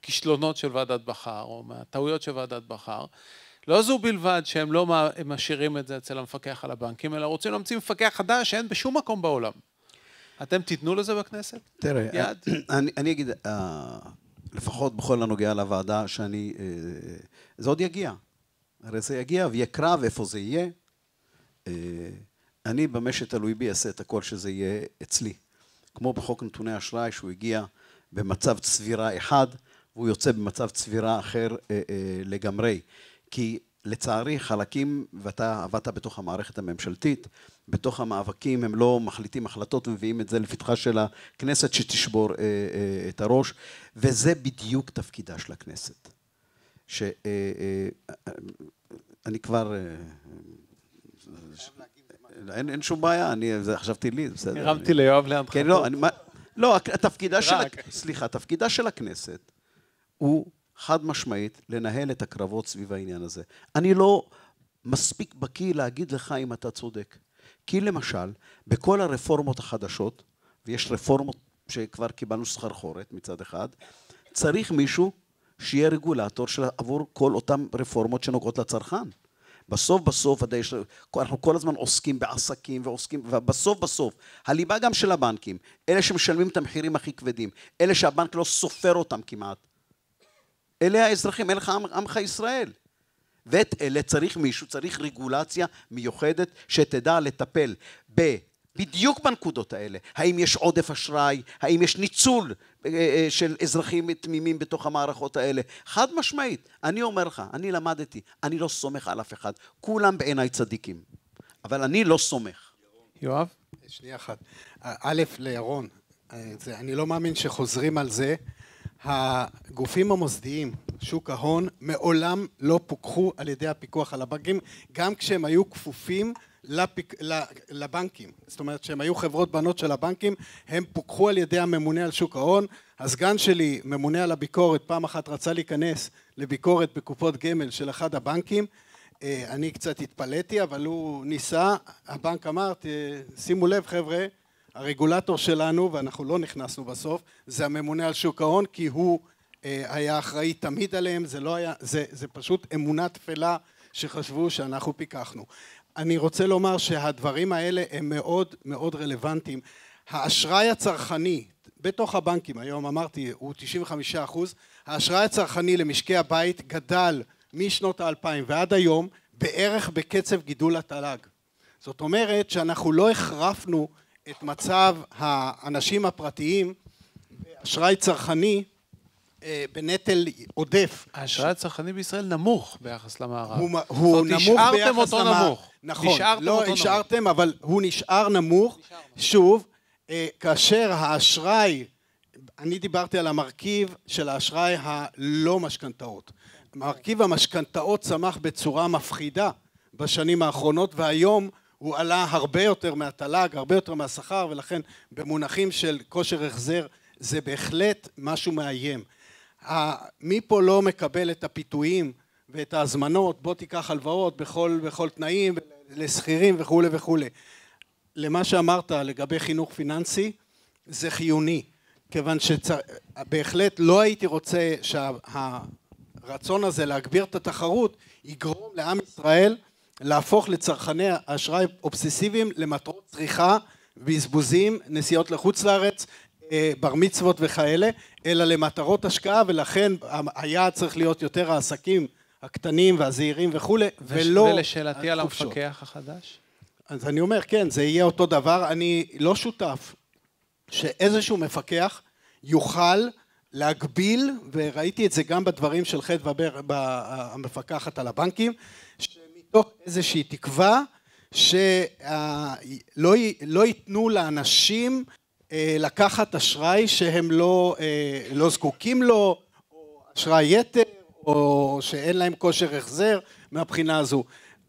מהכישלונות של ועדת בכר, או מהטעויות של ועדת בכר, לא זו בלבד שהם לא משאירים את זה אצל המפקח על הבנקים, אלא רוצים להמציא מפקח חדש שאין בשום מקום בעולם. אתם תיתנו לזה בכנסת? תראה, יד? אני, אני אגיד, uh, לפחות בכל הנוגע לוועדה, שאני... Uh, זה עוד יגיע. הרי זה יגיע ויהיה קרב איפה זה יהיה. Uh, אני במה שתלוי בי אעשה את הכל שזה יהיה אצלי. כמו בחוק נתוני אשראי, שהוא הגיע במצב צבירה אחד, והוא יוצא במצב צבירה אחר uh, uh, לגמרי. כי לצערי חלקים, ואתה עבדת בתוך המערכת הממשלתית, בתוך המאבקים הם לא מחליטים החלטות ומביאים את זה לפתחה של הכנסת שתשבור אה, אה, את הראש, וזה בדיוק תפקידה של הכנסת. שאני אה, אה, כבר... אה, אין, אין שום בעיה, אני זה חשבתי לי, בסדר. הרמתי ליואב להנחתות. כן, לא, אני, לא, התפקידה של... סליחה, תפקידה של הכנסת הוא חד משמעית לנהל את הקרבות סביב העניין הזה. אני לא מספיק בקיא להגיד לך אם אתה צודק. כי למשל, בכל הרפורמות החדשות, ויש רפורמות שכבר קיבלנו סחרחורת מצד אחד, צריך מישהו שיהיה רגולטור של עבור כל אותן רפורמות שנוגעות לצרכן. בסוף בסוף, אנחנו כל הזמן עוסקים בעסקים ועוסקים, ובסוף בסוף, הליבה גם של הבנקים, אלה שמשלמים את המחירים הכי כבדים, אלה שהבנק לא סופר אותם כמעט, אלה האזרחים, אלה עמך ישראל. ואת אלה צריך מישהו, צריך רגולציה מיוחדת שתדע לטפל ב... בדיוק בנקודות האלה. האם יש עודף אשראי? האם יש ניצול אה, אה, של אזרחים תמימים בתוך המערכות האלה? חד משמעית. אני אומר לך, אני למדתי, אני לא סומך על אף אחד. כולם בעיניי צדיקים. אבל אני לא סומך. יואב? שנייה אחת. א', לירון, אה, אני לא מאמין שחוזרים על זה. הגופים המוסדיים, שוק ההון, מעולם לא פוקחו על ידי הפיקוח על הבנקים, גם כשהם היו כפופים לפיק, לבנקים. זאת אומרת שהם היו חברות בנות של הבנקים, הם פוקחו על ידי הממונה על שוק ההון. הסגן שלי, ממונה על הביקורת, פעם אחת רצה להיכנס לביקורת בקופות גמל של אחד הבנקים. אה, אני קצת התפלאתי, אבל הוא ניסה, הבנק אמר, שימו לב חבר'ה, הרגולטור שלנו, ואנחנו לא נכנסנו בסוף, זה הממונה על שוק ההון, כי הוא אה, היה אחראי תמיד עליהם, זה לא היה, זה, זה פשוט אמונה תפלה שחשבו שאנחנו פיקחנו. אני רוצה לומר שהדברים האלה הם מאוד מאוד רלוונטיים. האשראי הצרכני בתוך הבנקים, היום אמרתי, הוא 95 אחוז, האשראי הצרכני למשקי הבית גדל משנות האלפיים ועד היום בערך בקצב גידול התל"ג. זאת אומרת שאנחנו לא החרפנו את מצב האנשים הפרטיים באשראי צרכני אה, בנטל עודף. האשראי הצרכני בישראל נמוך ביחס למערב. הוא, הוא נמוך ביחס למערב. נמוך. נכון, נשארתם לא אותו השארתם, נמוך. אבל הוא נשאר נמוך. נשאר שוב, אה, כאשר האשראי, אני דיברתי על המרכיב של האשראי הלא משכנתאות. מרכיב המשכנתאות צמח בצורה מפחידה בשנים האחרונות, והיום הוא עלה הרבה יותר מהתל"ג, הרבה יותר מהשכר, ולכן במונחים של כושר החזר זה בהחלט משהו מאיים. מי פה לא מקבל את הפיתויים ואת ההזמנות, בוא תיקח הלוואות בכל, בכל תנאים, לשכירים וכולי וכולי. למה שאמרת לגבי חינוך פיננסי, זה חיוני, כיוון שבהחלט לא הייתי רוצה שהרצון הזה להגביר את התחרות יגרום לעם ישראל להפוך לצרכני אשראי אובססיביים למטרות צריכה, בזבוזים, נסיעות לחוץ לארץ, אה, בר מצוות וכאלה, אלא למטרות השקעה ולכן היעד צריך להיות יותר העסקים הקטנים והזעירים וכולי, ולא ולשאלתי על המפקח החדש? אז אני אומר, כן, זה יהיה אותו דבר. אני לא שותף שאיזשהו מפקח יוכל להגביל, וראיתי את זה גם בדברים של חדוה ובר, המפקחת על הבנקים, שמתוך איזושהי תקווה שלא לא ייתנו לאנשים אה, לקחת אשראי שהם לא, אה, לא זקוקים לו, או אשראי יתר, או שאין להם כושר החזר מהבחינה הזו.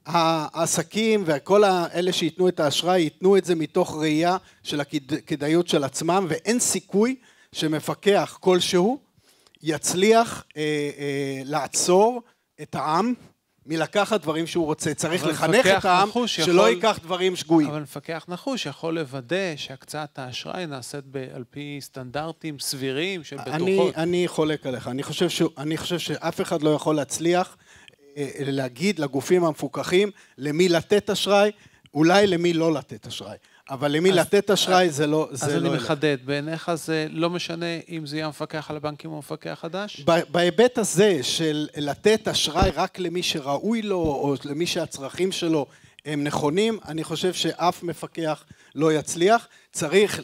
העסקים וכל אלה שייתנו את האשראי ייתנו את זה מתוך ראייה של הכדאיות של עצמם ואין סיכוי שמפקח כלשהו יצליח אה, אה, לעצור את העם מלקחת דברים שהוא רוצה. צריך לחנך את העם שלא יכול, ייקח דברים שגויים. אבל מפקח נחוש יכול לוודא שהקצאת האשראי נעשית על פי סטנדרטים סבירים של בטוחות. אני, אני חולק עליך. אני חושב, ש, אני חושב שאף אחד לא יכול להצליח אה, להגיד לגופים המפוקחים למי לתת אשראי, אולי למי לא לתת אשראי. אבל למי לתת אשראי זה לא... אז זה אני לא מחדד, בעיניך זה לא משנה אם זה יהיה המפקח על הבנקים או המפקח חדש? בהיבט הזה של לתת אשראי רק למי שראוי לו, או למי שהצרכים שלו הם נכונים, אני חושב שאף מפקח לא יצליח. צריך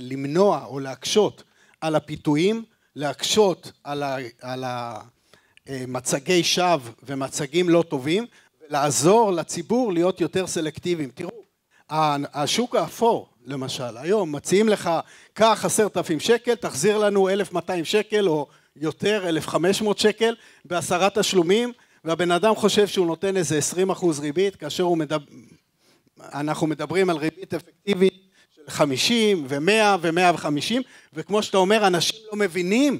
למנוע או להקשות על הפיתויים, להקשות על, ה- על המצגי שווא ומצגים לא טובים, לעזור לציבור להיות יותר סלקטיביים. תראו, השוק האפור למשל, היום מציעים לך, קח עשרת אלפים שקל, תחזיר לנו אלף מאתיים שקל או יותר, אלף חמש מאות שקל בעשרה תשלומים והבן אדם חושב שהוא נותן איזה עשרים אחוז ריבית כאשר הוא מדבר, אנחנו מדברים על ריבית אפקטיבית של חמישים ומאה ומאה וחמישים וכמו שאתה אומר אנשים לא מבינים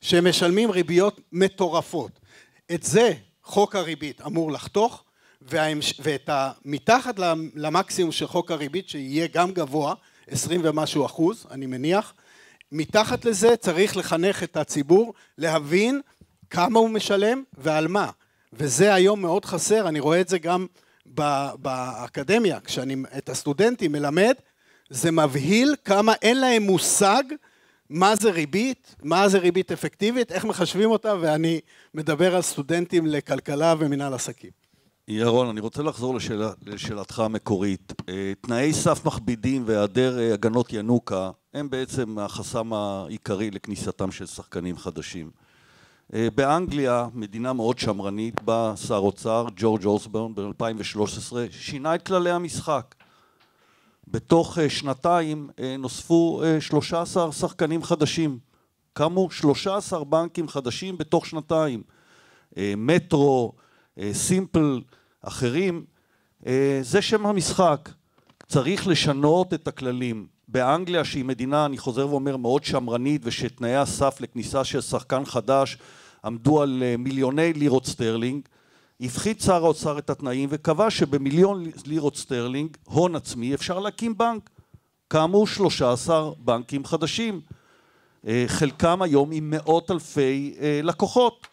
שהם משלמים ריביות מטורפות. את זה חוק הריבית אמור לחתוך והמש... ואת המתחת למקסימום של חוק הריבית שיהיה גם גבוה, עשרים ומשהו אחוז אני מניח, מתחת לזה צריך לחנך את הציבור להבין כמה הוא משלם ועל מה. וזה היום מאוד חסר, אני רואה את זה גם באקדמיה, כשאני את הסטודנטים מלמד, זה מבהיל כמה אין להם מושג מה זה ריבית, מה זה ריבית אפקטיבית, איך מחשבים אותה, ואני מדבר על סטודנטים לכלכלה ומנהל עסקים. ירון, אני רוצה לחזור לשאל, לשאלתך המקורית. אה, תנאי סף מכבידים והיעדר אה, הגנות ינוקה הם בעצם החסם העיקרי לכניסתם של שחקנים חדשים. אה, באנגליה, מדינה מאוד שמרנית, בא שר אוצר, ג'ורג' אוסברן, ב-2013, שינה את כללי המשחק. בתוך שנתיים נוספו 13 שחקנים חדשים. קמו 13 בנקים חדשים בתוך שנתיים. מטרו, סימפל, אחרים, אה, זה שם המשחק. צריך לשנות את הכללים. באנגליה, שהיא מדינה, אני חוזר ואומר, מאוד שמרנית, ושתנאי הסף לכניסה של שחקן חדש עמדו על אה, מיליוני לירות סטרלינג, הפחית שר האוצר את התנאים וקבע שבמיליון לירות סטרלינג, הון עצמי, אפשר להקים בנק. כאמור, 13 בנקים חדשים. אה, חלקם היום עם מאות אלפי לקוחות.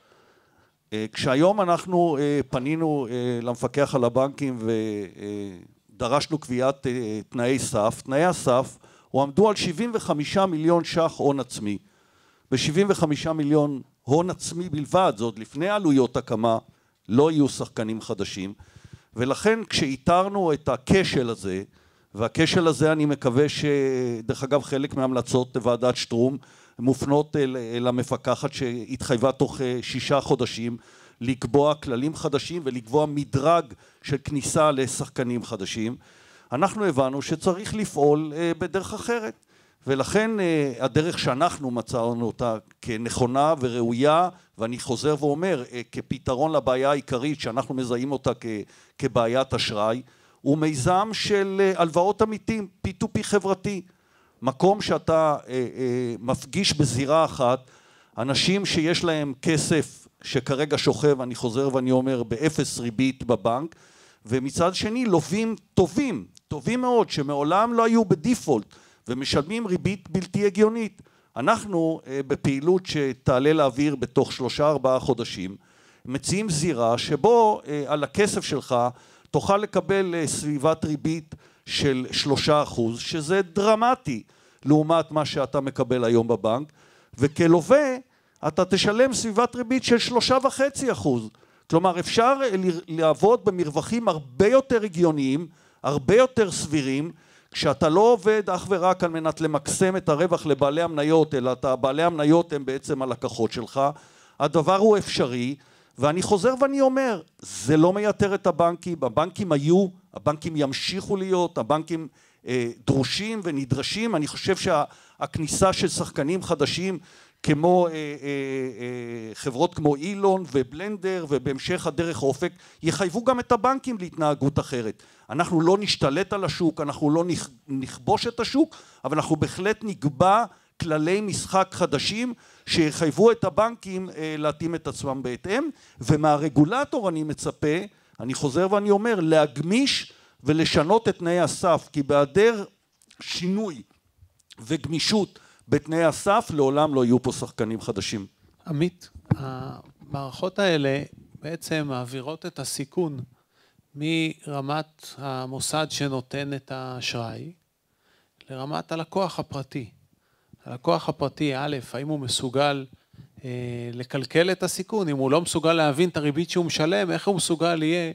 אה, כשהיום אנחנו אה, פנינו אה, למפקח על הבנקים ודרשנו קביעת תנאי סף, תנאי הסף הועמדו על 75 מיליון ש"ח הון עצמי. ב-75 מיליון הון עצמי בלבד, עוד לפני עלויות הקמה, לא יהיו שחקנים חדשים ולכן כשאיתרנו את הכשל הזה והכשל הזה אני מקווה שדרך אגב חלק מהמלצות ועדת שטרום מופנות המפקחת שהתחייבה תוך אה, שישה חודשים לקבוע כללים חדשים ולקבוע מדרג של כניסה לשחקנים חדשים. אנחנו הבנו שצריך לפעול אה, בדרך אחרת ולכן אה, הדרך שאנחנו מצאנו אותה כנכונה וראויה ואני חוזר ואומר כפתרון לבעיה העיקרית שאנחנו מזהים אותה כבעיית אשראי הוא מיזם של הלוואות עמיתים, P2P חברתי מקום שאתה אה, אה, מפגיש בזירה אחת אנשים שיש להם כסף שכרגע שוכב, אני חוזר ואני אומר, באפס ריבית בבנק, ומצד שני לווים טובים, טובים מאוד, שמעולם לא היו בדיפולט ומשלמים ריבית בלתי הגיונית. אנחנו אה, בפעילות שתעלה לאוויר בתוך שלושה ארבעה חודשים מציעים זירה שבו אה, על הכסף שלך תוכל לקבל אה, סביבת ריבית של שלושה אחוז, שזה דרמטי לעומת מה שאתה מקבל היום בבנק, וכלווה אתה תשלם סביבת ריבית של שלושה וחצי אחוז. כלומר אפשר לעבוד במרווחים הרבה יותר הגיוניים, הרבה יותר סבירים, כשאתה לא עובד אך ורק על מנת למקסם את הרווח לבעלי המניות, אלא אתה, בעלי המניות הם בעצם הלקוחות שלך, הדבר הוא אפשרי, ואני חוזר ואני אומר, זה לא מייתר את הבנקים, הבנקים היו, הבנקים ימשיכו להיות, הבנקים אה, דרושים ונדרשים, אני חושב שהכניסה של שחקנים חדשים כמו אה, אה, חברות כמו אילון ובלנדר ובהמשך הדרך אופק יחייבו גם את הבנקים להתנהגות אחרת. אנחנו לא נשתלט על השוק, אנחנו לא נכבוש את השוק, אבל אנחנו בהחלט נקבע כללי משחק חדשים שיחייבו את הבנקים להתאים את עצמם בהתאם ומהרגולטור אני מצפה, אני חוזר ואני אומר, להגמיש ולשנות את תנאי הסף כי בהיעדר שינוי וגמישות בתנאי הסף לעולם לא יהיו פה שחקנים חדשים. עמית, המערכות האלה בעצם מעבירות את הסיכון מרמת המוסד שנותן את האשראי לרמת הלקוח הפרטי. הלקוח הפרטי, א', האם הוא מסוגל לקלקל את הסיכון, אם הוא לא מסוגל להבין את הריבית שהוא משלם, איך הוא מסוגל יהיה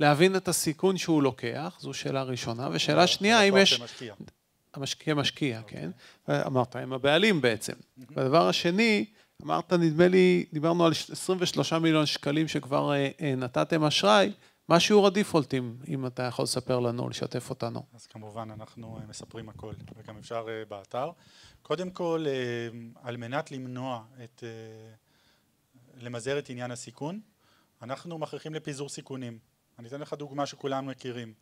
להבין את הסיכון שהוא לוקח, זו שאלה ראשונה, ושאלה שנייה, האם יש... המשקיע משקיע, כן? אמרת, הם הבעלים בעצם. והדבר השני, אמרת, נדמה לי, דיברנו על 23 מיליון שקלים שכבר אה, אה, נתתם אשראי, מה שיעור הדיפולטים, אם אתה יכול לספר לנו, לשתף אותנו? אז כמובן, אנחנו אה, מספרים הכל, וגם אפשר באתר. קודם כל, על מנת למנוע את... למזער את עניין הסיכון, אנחנו מכריחים לפיזור סיכונים. אני אתן לך דוגמה שכולם מכירים.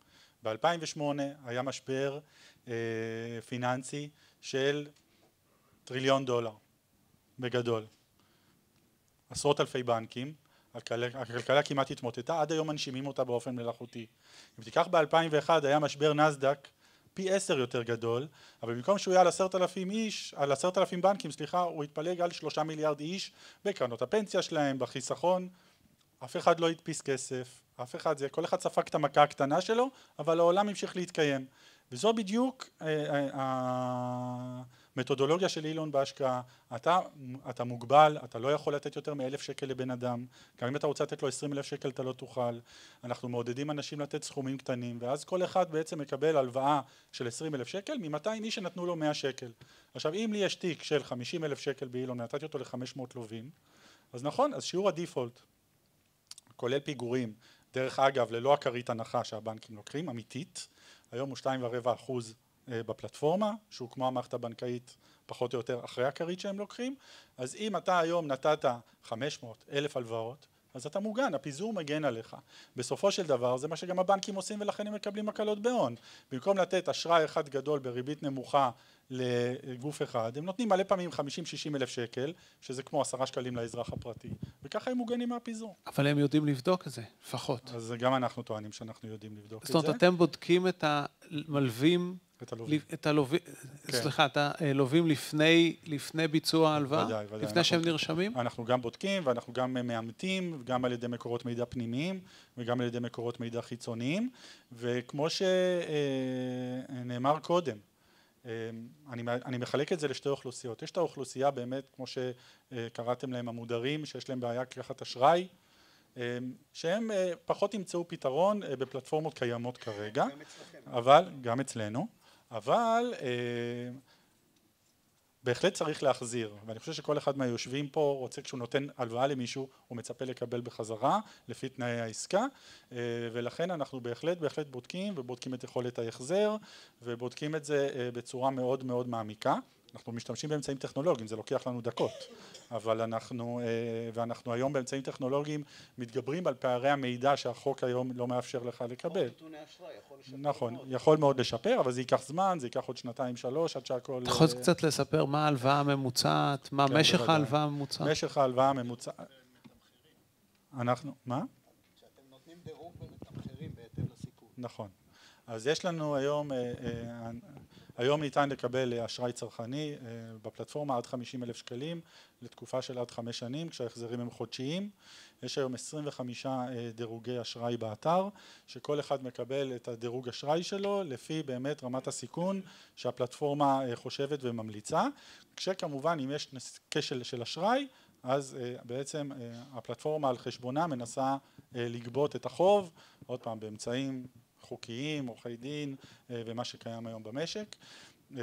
ב-2008 היה משבר אה, פיננסי של טריליון דולר, בגדול. עשרות אלפי בנקים, הכלכלה כמעט התמוטטה, עד היום מנשימים אותה באופן מלאכותי. אם תיקח ב-2001 היה משבר נסדק פי עשר יותר גדול, אבל במקום שהוא יהיה על עשרת אלפים איש, על עשרת אלפים בנקים, סליחה, הוא התפלג על שלושה מיליארד איש בקרנות הפנסיה שלהם, בחיסכון, אף אחד לא הדפיס כסף, אף אחד זה, כל אחד ספג את המכה הקטנה שלו, אבל העולם המשיך להתקיים. וזו בדיוק המתודולוגיה של אילון בהשקעה, אתה, אתה מוגבל, אתה לא יכול לתת יותר מאלף שקל לבן אדם, גם אם אתה רוצה לתת לו עשרים אלף שקל אתה לא תוכל, אנחנו מעודדים אנשים לתת סכומים קטנים, ואז כל אחד בעצם מקבל הלוואה של עשרים אלף שקל ממאתיים איש שנתנו לו מאה שקל. עכשיו אם לי יש תיק של חמישים אלף שקל באילון, נתתי אותו לחמש מאות לווים, אז נכון, אז שיעור הדיפולט, כולל פיגורים, דרך אגב ללא הכרית הנחה שהבנקים לוקחים, אמיתית, היום הוא שתיים ורבע אחוז בפלטפורמה, שהוא כמו המערכת הבנקאית פחות או יותר אחרי הכרית שהם לוקחים, אז אם אתה היום נתת 500 אלף הלוואות, אז אתה מוגן, הפיזור מגן עליך. בסופו של דבר זה מה שגם הבנקים עושים ולכן הם מקבלים הקלות בהון. במקום לתת אשראי אחד גדול בריבית נמוכה לגוף אחד, הם נותנים מלא פעמים 50-60 אלף שקל, שזה כמו עשרה שקלים לאזרח הפרטי, וככה הם מוגנים מהפיזור. אבל הם יודעים לבדוק את זה, לפחות. אז גם אנחנו טוענים שאנחנו יודעים לבדוק את זה. זאת אומרת, אתם בודקים את המלווים את הלווים. את הלווים, כן. סליחה, את הלווים לפני, לפני ביצוע ההלוואה? ודאי, ודאי. לפני שהם נרשמים? אנחנו גם בודקים ואנחנו גם מאמתים, גם על ידי מקורות מידע פנימיים וגם על ידי מקורות מידע חיצוניים, וכמו שנאמר קודם, אני, אני מחלק את זה לשתי אוכלוסיות, יש את האוכלוסייה באמת, כמו שקראתם להם המודרים, שיש להם בעיה לקחת אשראי, שהם פחות ימצאו פתרון בפלטפורמות קיימות כרגע, גם אבל גם אצלנו, אבל אה, בהחלט צריך להחזיר ואני חושב שכל אחד מהיושבים פה רוצה כשהוא נותן הלוואה למישהו הוא מצפה לקבל בחזרה לפי תנאי העסקה אה, ולכן אנחנו בהחלט בהחלט בודקים ובודקים את יכולת ההחזר ובודקים את זה אה, בצורה מאוד מאוד מעמיקה אנחנו משתמשים באמצעים טכנולוגיים, זה לוקח לנו דקות, אבל אנחנו, אה, ואנחנו היום באמצעים טכנולוגיים מתגברים על פערי המידע שהחוק היום לא מאפשר לך לקבל. נכון, יכול מאוד לשפר, אבל זה ייקח זמן, זה ייקח עוד שנתיים שלוש עד שהכל... אתה יכול אה, קצת לספר מה ההלוואה הממוצעת, מה כן, משך ההלוואה הממוצעת? משך ההלוואה הממוצעת... אנחנו, מה? שאתם נותנים דירוג ומתמחרים בהתאם לסיכון. נכון. אז יש לנו היום אה, היום ניתן לקבל אשראי צרכני אה, בפלטפורמה עד 50 אלף שקלים לתקופה של עד חמש שנים כשההחזרים הם חודשיים. יש היום 25 אה, דירוגי אשראי באתר שכל אחד מקבל את הדירוג אשראי שלו לפי באמת רמת הסיכון שהפלטפורמה אה, חושבת וממליצה. כשכמובן אם יש כשל של אשראי אז בעצם הפלטפורמה על חשבונה מנסה לגבות את החוב עוד פעם באמצעים חוקיים, עורכי דין אה, ומה שקיים היום במשק. אה,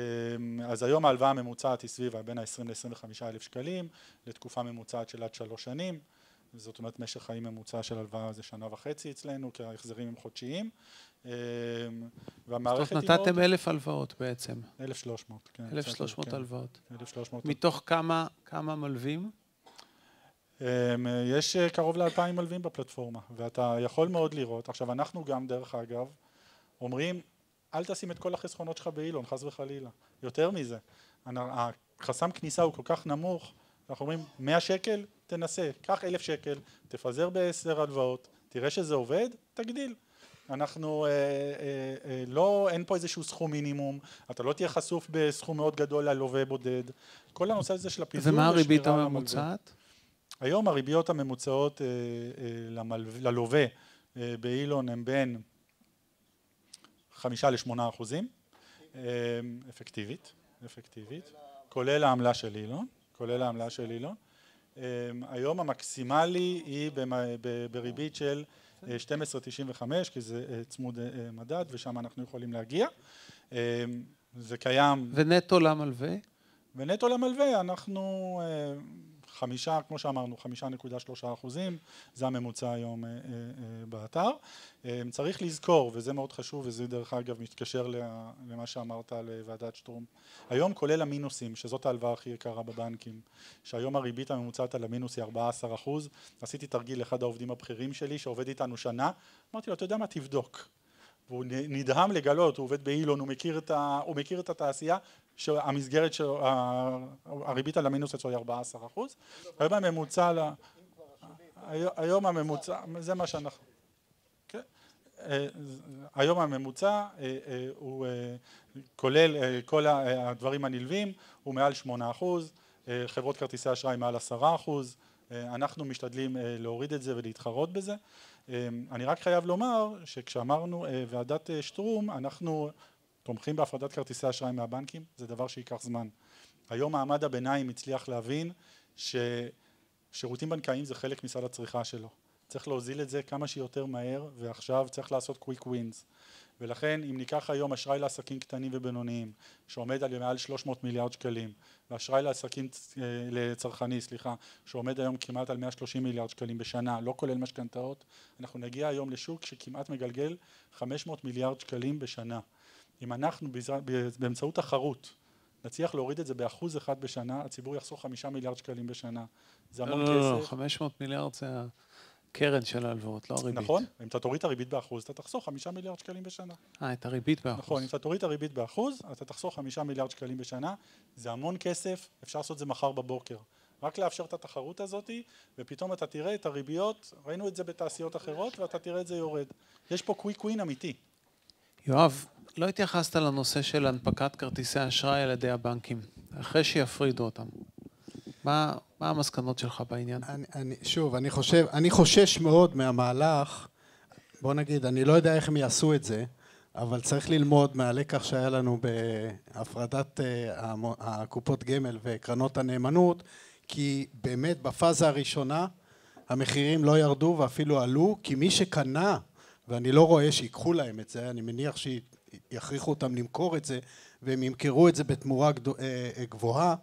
אז היום ההלוואה הממוצעת היא סביב בין ה-20 ל-25 אלף שקלים לתקופה ממוצעת של עד שלוש שנים זאת אומרת משך חיים ממוצע של הלוואה זה שנה וחצי אצלנו כי ההחזרים הם חודשיים אה, והמערכת היא מאוד... נתתם אלף הלוואות בעצם. אלף שלוש מאות, כן. אלף שלוש מאות כן. הלוואות. אלף שלוש מאות. מתוך כמה, כמה מלווים? אמ, יש אה, קרוב לאלפיים מלווים בפלטפורמה ואתה יכול מאוד לראות, עכשיו אנחנו גם דרך אגב אומרים אל תשים את כל החסכונות שלך באילון חס וחלילה, יותר מזה, החסם כניסה הוא כל כך נמוך, אנחנו אומרים 100 שקל תנסה, קח אלף שקל, תפזר בעשר הלוואות, תראה שזה עובד, תגדיל. אנחנו, אה, אה, אה, לא, אין פה איזשהו סכום מינימום, אתה לא תהיה חשוף בסכום מאוד גדול ללווה בודד, כל הנושא הזה של הפיזור ומה הריבית הממוצעת? היום הריביות הממוצעות אה, אה, ללווה אה, באילון הם בין חמישה לשמונה אחוזים אפקטיבית, אפקטיבית, כולל העמלה של אילון, כולל העמלה של אילון. היום המקסימלי היא בריבית של 12.95 כי זה צמוד מדד ושם אנחנו יכולים להגיע. זה קיים... ונטו למלווה? ונטו למלווה אנחנו חמישה, כמו שאמרנו, חמישה נקודה שלושה אחוזים, זה הממוצע היום אה, אה, אה, באתר. צריך לזכור, וזה מאוד חשוב, וזה דרך אגב מתקשר למה שאמרת על ועדת שטרום, היום כולל המינוסים, שזאת ההלוואה הכי יקרה בבנקים, שהיום הריבית הממוצעת על המינוס היא 14 אחוז, עשיתי תרגיל לאחד העובדים הבכירים שלי שעובד איתנו שנה, אמרתי לו, אתה יודע מה, תבדוק. והוא נדהם לגלות, הוא עובד באילון, הוא מכיר את, ה, הוא מכיר את התעשייה, שהמסגרת של הריבית על המינוס אצלו היא 14 אחוז, היום הממוצע, היום הממוצע, זה מה שאנחנו, כן, אה, היום הממוצע אה, אה, הוא כולל כל הדברים הנלווים, הוא מעל 8 אחוז, חברות כרטיסי אשראי מעל 10 אחוז, אנחנו משתדלים להוריד את זה ולהתחרות בזה. אני רק חייב לומר שכשאמרנו ועדת שטרום אנחנו תומכים בהפרדת כרטיסי אשראי מהבנקים, זה דבר שייקח זמן. היום מעמד הביניים הצליח להבין ששירותים בנקאיים זה חלק מסל הצריכה שלו. צריך להוזיל את זה כמה שיותר מהר ועכשיו צריך לעשות קוויק ווינס ולכן אם ניקח היום אשראי לעסקים קטנים ובינוניים שעומד על מעל 300 מיליארד שקלים ואשראי לעסקים לצרכני סליחה שעומד היום כמעט על 130 מיליארד שקלים בשנה לא כולל משכנתאות אנחנו נגיע היום לשוק שכמעט מגלגל 500 מיליארד שקלים בשנה אם אנחנו באמצעות תחרות נצליח להוריד את זה באחוז אחד בשנה הציבור יחסוך חמישה מיליארד שקלים בשנה זה המון כסף לא לא לא 500 מיליארד זה הקרן של ההלוואות, לא הריבית. נכון, אם אתה תוריד את הריבית באחוז, אתה תחסוך חמישה מיליארד שקלים בשנה. אה, את הריבית באחוז. נכון, אם אתה תוריד את הריבית באחוז, אתה תחסוך חמישה מיליארד שקלים בשנה, זה המון כסף, אפשר לעשות את זה מחר בבוקר. רק לאפשר את התחרות הזאתי, ופתאום אתה תראה את הריביות, ראינו את זה בתעשיות אחרות, ואתה תראה את זה יורד. יש פה קוויק ווין אמיתי. יואב, לא התייחסת לנושא של הנפקת כרטיסי אשראי על ידי הבנקים, אחרי שיפרידו אותם. מה, מה המסקנות שלך בעניין? אני, אני, שוב, אני חושב, אני חושש מאוד מהמהלך, בוא נגיד, אני לא יודע איך הם יעשו את זה, אבל צריך ללמוד מהלקח שהיה לנו בהפרדת אה, הקופות גמל וקרנות הנאמנות, כי באמת בפאזה הראשונה המחירים לא ירדו ואפילו עלו, כי מי שקנה, ואני לא רואה שיקחו להם את זה, אני מניח שיכריחו אותם למכור את זה, והם ימכרו את זה בתמורה אה, גבוהה,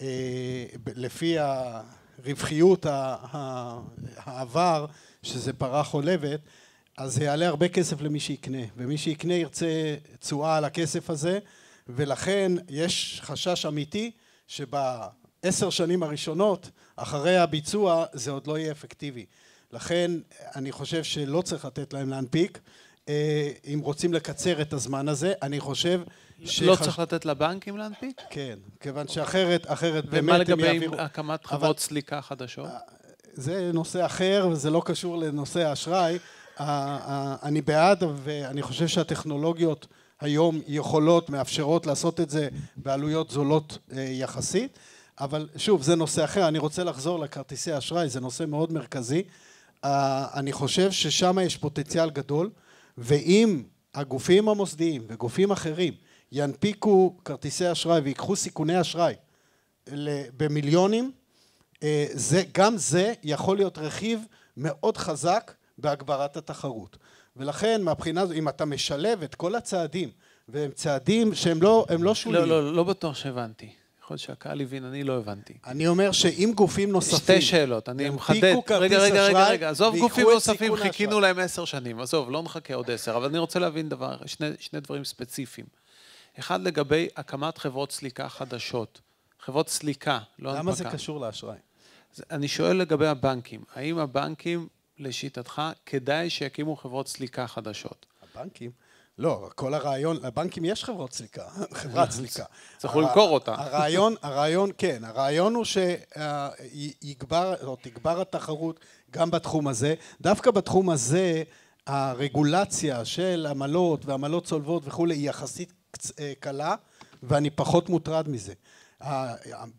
אה, לפי הרווחיות העבר, שזה פרה חולבת, אז זה יעלה הרבה כסף למי שיקנה, ומי שיקנה ירצה תשואה על הכסף הזה, ולכן יש חשש אמיתי שבעשר שנים הראשונות, אחרי הביצוע, זה עוד לא יהיה אפקטיבי. לכן אני חושב שלא צריך לתת להם להנפיק, אה, אם רוצים לקצר את הזמן הזה, אני חושב ש... לא צריך לתת לבנקים להנפיק? כן, כיוון שאחרת, אחרת באמת הם יעבירו... ומה לגבי הקמת חברות סליקה חדשות? אה, זה נושא אחר וזה לא קשור לנושא האשראי. אני בעד ואני חושב שהטכנולוגיות היום יכולות, מאפשרות לעשות את זה בעלויות זולות אה, יחסית, אבל שוב, זה נושא אחר. אני רוצה לחזור לכרטיסי אשראי, זה נושא מאוד מרכזי. אני חושב ששם יש פוטנציאל גדול, ואם הגופים המוסדיים וגופים אחרים ינפיקו כרטיסי אשראי ויקחו סיכוני אשראי במיליונים, אה, זה, גם זה יכול להיות רכיב מאוד חזק בהגברת התחרות. ולכן מהבחינה הזו, אם אתה משלב את כל הצעדים, והם צעדים שהם לא, לא שוליים. לא, לא, לא בטוח שהבנתי. יכול להיות שהקהל הבין, אני לא הבנתי. אני אומר שאם גופים נוספים... שתי שאלות, אני מחדד. רגע, רגע, רגע, רגע, עזוב גופים נוספים, חיכינו להם עשר שנים, עזוב, לא נחכה עוד עשר, אבל אני רוצה להבין דבר, שני, שני דברים ספציפיים. אחד לגבי הקמת חברות סליקה חדשות. חברות סליקה, לא הנפקה. למה זה קשור לאשראי? אני שואל לגבי הבנקים, האם הבנקים, לשיטתך, כדאי שיקימו חברות סליקה חדשות? הבנקים? לא, כל הרעיון, לבנקים יש חברות סליקה, חברת סליקה. צריך למכור אותה. הרעיון, הרעיון, כן, הרעיון הוא שיגבר, או תגבר התחרות גם בתחום הזה. דווקא בתחום הזה, הרגולציה של עמלות ועמלות צולבות וכולי היא יחסית אה, קלה, ואני פחות מוטרד מזה.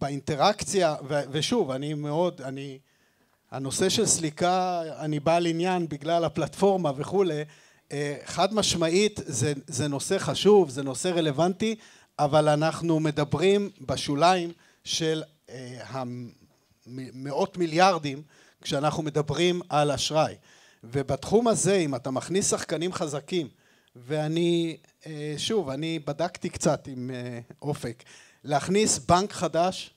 באינטראקציה, ושוב, אני מאוד, אני, הנושא של סליקה, אני בעל עניין בגלל הפלטפורמה וכולי, חד משמעית זה, זה נושא חשוב, זה נושא רלוונטי, אבל אנחנו מדברים בשוליים של אה, המאות מיליארדים כשאנחנו מדברים על אשראי. ובתחום הזה, אם אתה מכניס שחקנים חזקים, ואני, אה, שוב, אני בדקתי קצת עם אופק, להכניס בנק חדש,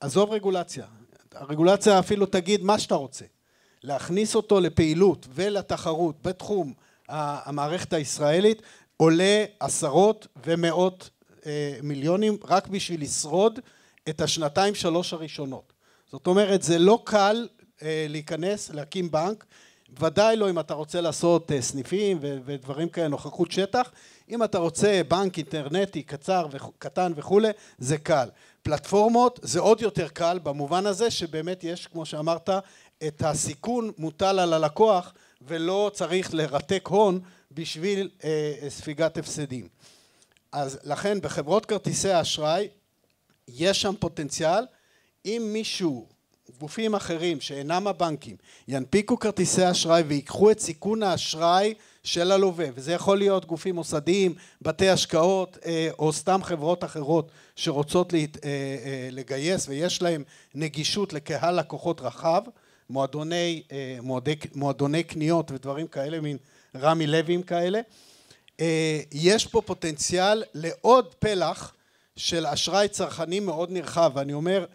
עזוב רגולציה, הרגולציה אפילו תגיד מה שאתה רוצה, להכניס אותו לפעילות ולתחרות בתחום המערכת הישראלית עולה עשרות ומאות אה, מיליונים רק בשביל לשרוד את השנתיים שלוש הראשונות. זאת אומרת זה לא קל אה, להיכנס להקים בנק. ודאי לא אם אתה רוצה לעשות אה, סניפים ודברים כאלה נוכחות שטח. אם אתה רוצה בנק אינטרנטי קצר וקטן וכולי זה קל. פלטפורמות זה עוד יותר קל במובן הזה שבאמת יש כמו שאמרת את הסיכון מוטל על הלקוח ולא צריך לרתק הון בשביל אה, ספיגת הפסדים. אז לכן בחברות כרטיסי האשראי יש שם פוטנציאל אם מישהו גופים אחרים שאינם הבנקים ינפיקו כרטיסי אשראי ויקחו את סיכון האשראי של הלווה וזה יכול להיות גופים מוסדיים, בתי השקעות אה, או סתם חברות אחרות שרוצות להת, אה, אה, לגייס ויש להם נגישות לקהל לקוחות רחב מועדוני, מועדי, מועדוני קניות ודברים כאלה מין רמי לויים כאלה יש פה פוטנציאל לעוד פלח של אשראי צרכני מאוד נרחב ואני אומר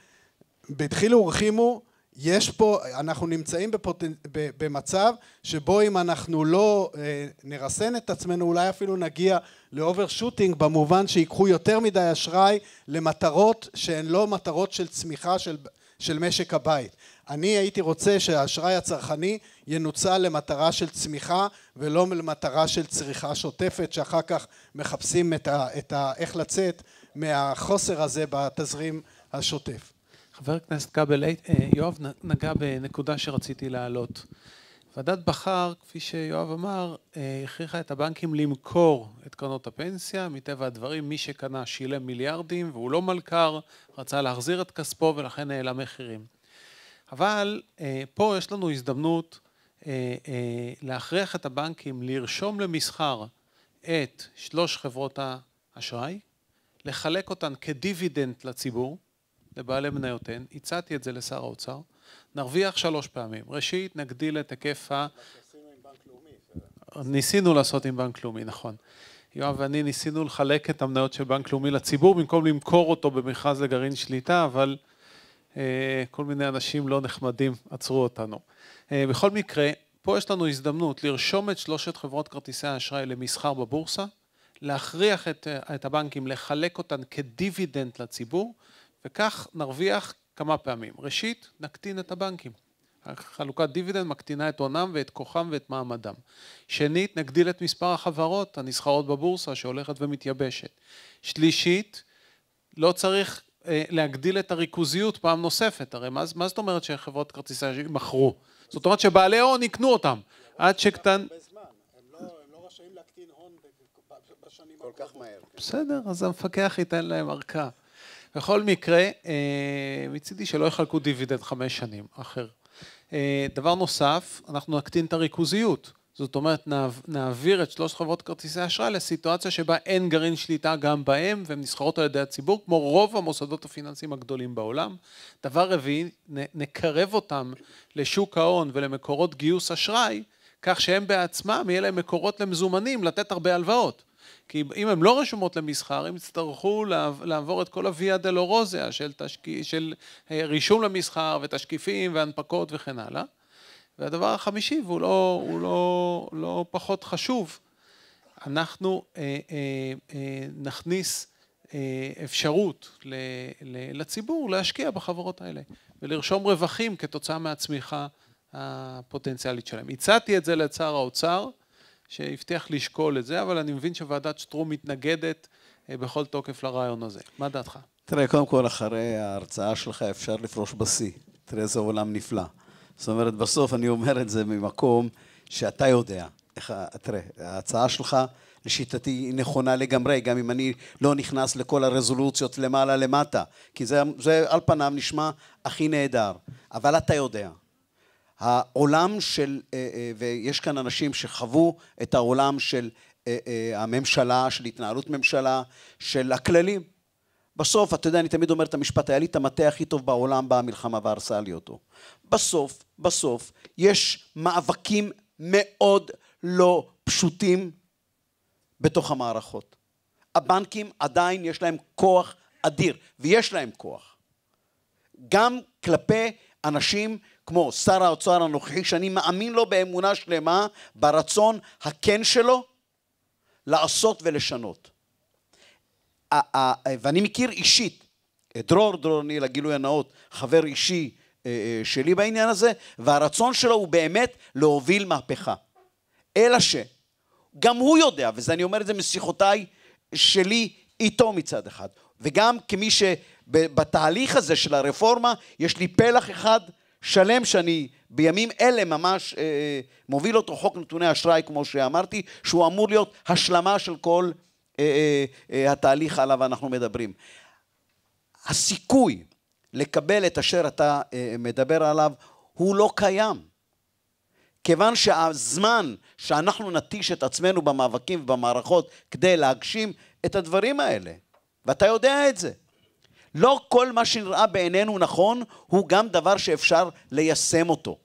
בדחילו ורחימו יש פה, אנחנו נמצאים בפוטנ... במצב שבו אם אנחנו לא אה, נרסן את עצמנו אולי אפילו נגיע לאובר שוטינג במובן שיקחו יותר מדי אשראי למטרות שהן לא מטרות של צמיחה של, של משק הבית. אני הייתי רוצה שהאשראי הצרכני ינוצל למטרה של צמיחה ולא למטרה של צריכה שוטפת שאחר כך מחפשים את ה, את ה, איך לצאת מהחוסר הזה בתזרים השוטף. חבר הכנסת כבל, אה, יואב נגע בנקודה שרציתי להעלות. ועדת בכר, כפי שיואב אמר, אה, הכריחה את הבנקים למכור את קרנות הפנסיה, מטבע הדברים מי שקנה שילם מיליארדים והוא לא מלכ"ר, רצה להחזיר את כספו ולכן העלה מחירים. אבל אה, פה יש לנו הזדמנות להכריח את הבנקים לרשום למסחר את שלוש חברות האשראי, לחלק אותן כדיבידנד לציבור, לבעלי מניותיהן, הצעתי את זה לשר האוצר, נרוויח שלוש פעמים. ראשית, נגדיל את היקף ה... ניסינו לעשות עם בנק לאומי, נכון. יואב ואני ניסינו לחלק את המניות של בנק לאומי לציבור במקום למכור אותו במכרז לגרעין שליטה, אבל אה, כל מיני אנשים לא נחמדים עצרו אותנו. אה, בכל מקרה, פה יש לנו הזדמנות לרשום את שלושת חברות כרטיסי האשראי למסחר בבורסה, להכריח את, אה, את הבנקים לחלק אותן כדיבידנד לציבור, וכך נרוויח כמה פעמים. ראשית, נקטין את הבנקים. חלוקת דיבידנד מקטינה את הונם ואת כוחם ואת מעמדם. שנית, נגדיל את מספר החברות הנסחרות בבורסה שהולכת ומתייבשת. שלישית, לא צריך אה, להגדיל את הריכוזיות פעם נוספת, הרי מה, מה זאת אומרת שחברות כרטיסי מכרו? זאת אומרת שבעלי הון יקנו אותם, עד שקטן... כל כך מהר. בסדר, אז המפקח ייתן להם ארכה. בכל מקרה, אה, מצידי שלא יחלקו דיבידנד חמש שנים אחר. אה, דבר נוסף, אנחנו נקטין את הריכוזיות. זאת אומרת, נעביר את שלוש חברות כרטיסי אשראי לסיטואציה שבה אין גרעין שליטה גם בהם והן נסחרות על ידי הציבור, כמו רוב המוסדות הפיננסיים הגדולים בעולם. דבר רביעי, נקרב אותם לשוק ההון ולמקורות גיוס אשראי, כך שהם בעצמם, יהיה להם מקורות למזומנים לתת הרבה הלוואות. כי אם הן לא רשומות למסחר, הם יצטרכו לעבור את כל הוויה דלורוזיה של, תשק... של אה, רישום למסחר ותשקיפים והנפקות וכן הלאה. והדבר החמישי, והוא לא, לא, לא פחות חשוב, אנחנו אה, אה, אה, נכניס אה, אפשרות ל, ל, לציבור להשקיע בחברות האלה ולרשום רווחים כתוצאה מהצמיחה הפוטנציאלית שלהם. הצעתי את זה לשר האוצר, שהבטיח לשקול את זה, אבל אני מבין שוועדת שטרום מתנגדת אה, בכל תוקף לרעיון הזה. מה דעתך? תראה, קודם כל, אחרי ההרצאה שלך אפשר לפרוש בשיא. תראה איזה עולם נפלא. זאת אומרת, בסוף אני אומר את זה ממקום שאתה יודע. איך, תראה, ההצעה שלך, לשיטתי, היא נכונה לגמרי, גם אם אני לא נכנס לכל הרזולוציות למעלה למטה, כי זה, זה על פניו נשמע הכי נהדר. אבל אתה יודע, העולם של, אה, אה, ויש כאן אנשים שחוו את העולם של אה, הממשלה, של התנהלות ממשלה, של הכללים. בסוף, אתה יודע, אני תמיד אומר את המשפט, היה לי את המטה הכי טוב בעולם, באה המלחמה והרסה לי אותו. בסוף, בסוף, יש מאבקים מאוד לא פשוטים בתוך המערכות. הבנקים עדיין יש להם כוח אדיר, ויש להם כוח. גם כלפי אנשים כמו שר האוצר הנוכחי, שאני מאמין לו באמונה שלמה, ברצון הכן שלו לעשות ולשנות. ואני מכיר אישית את דרור, דרור אני לגילוי הנאות, חבר אישי שלי בעניין הזה, והרצון שלו הוא באמת להוביל מהפכה. אלא שגם הוא יודע, וזה אני אומר את זה משיחותיי שלי איתו מצד אחד, וגם כמי שבתהליך הזה של הרפורמה יש לי פלח אחד שלם שאני בימים אלה ממש אה, אה, מוביל אותו חוק נתוני אשראי כמו שאמרתי שהוא אמור להיות השלמה של כל אה, אה, אה, התהליך עליו אנחנו מדברים. הסיכוי לקבל את אשר אתה אה, מדבר עליו, הוא לא קיים. כיוון שהזמן שאנחנו נטיש את עצמנו במאבקים ובמערכות כדי להגשים את הדברים האלה, ואתה יודע את זה. לא כל מה שנראה בעינינו נכון, הוא גם דבר שאפשר ליישם אותו.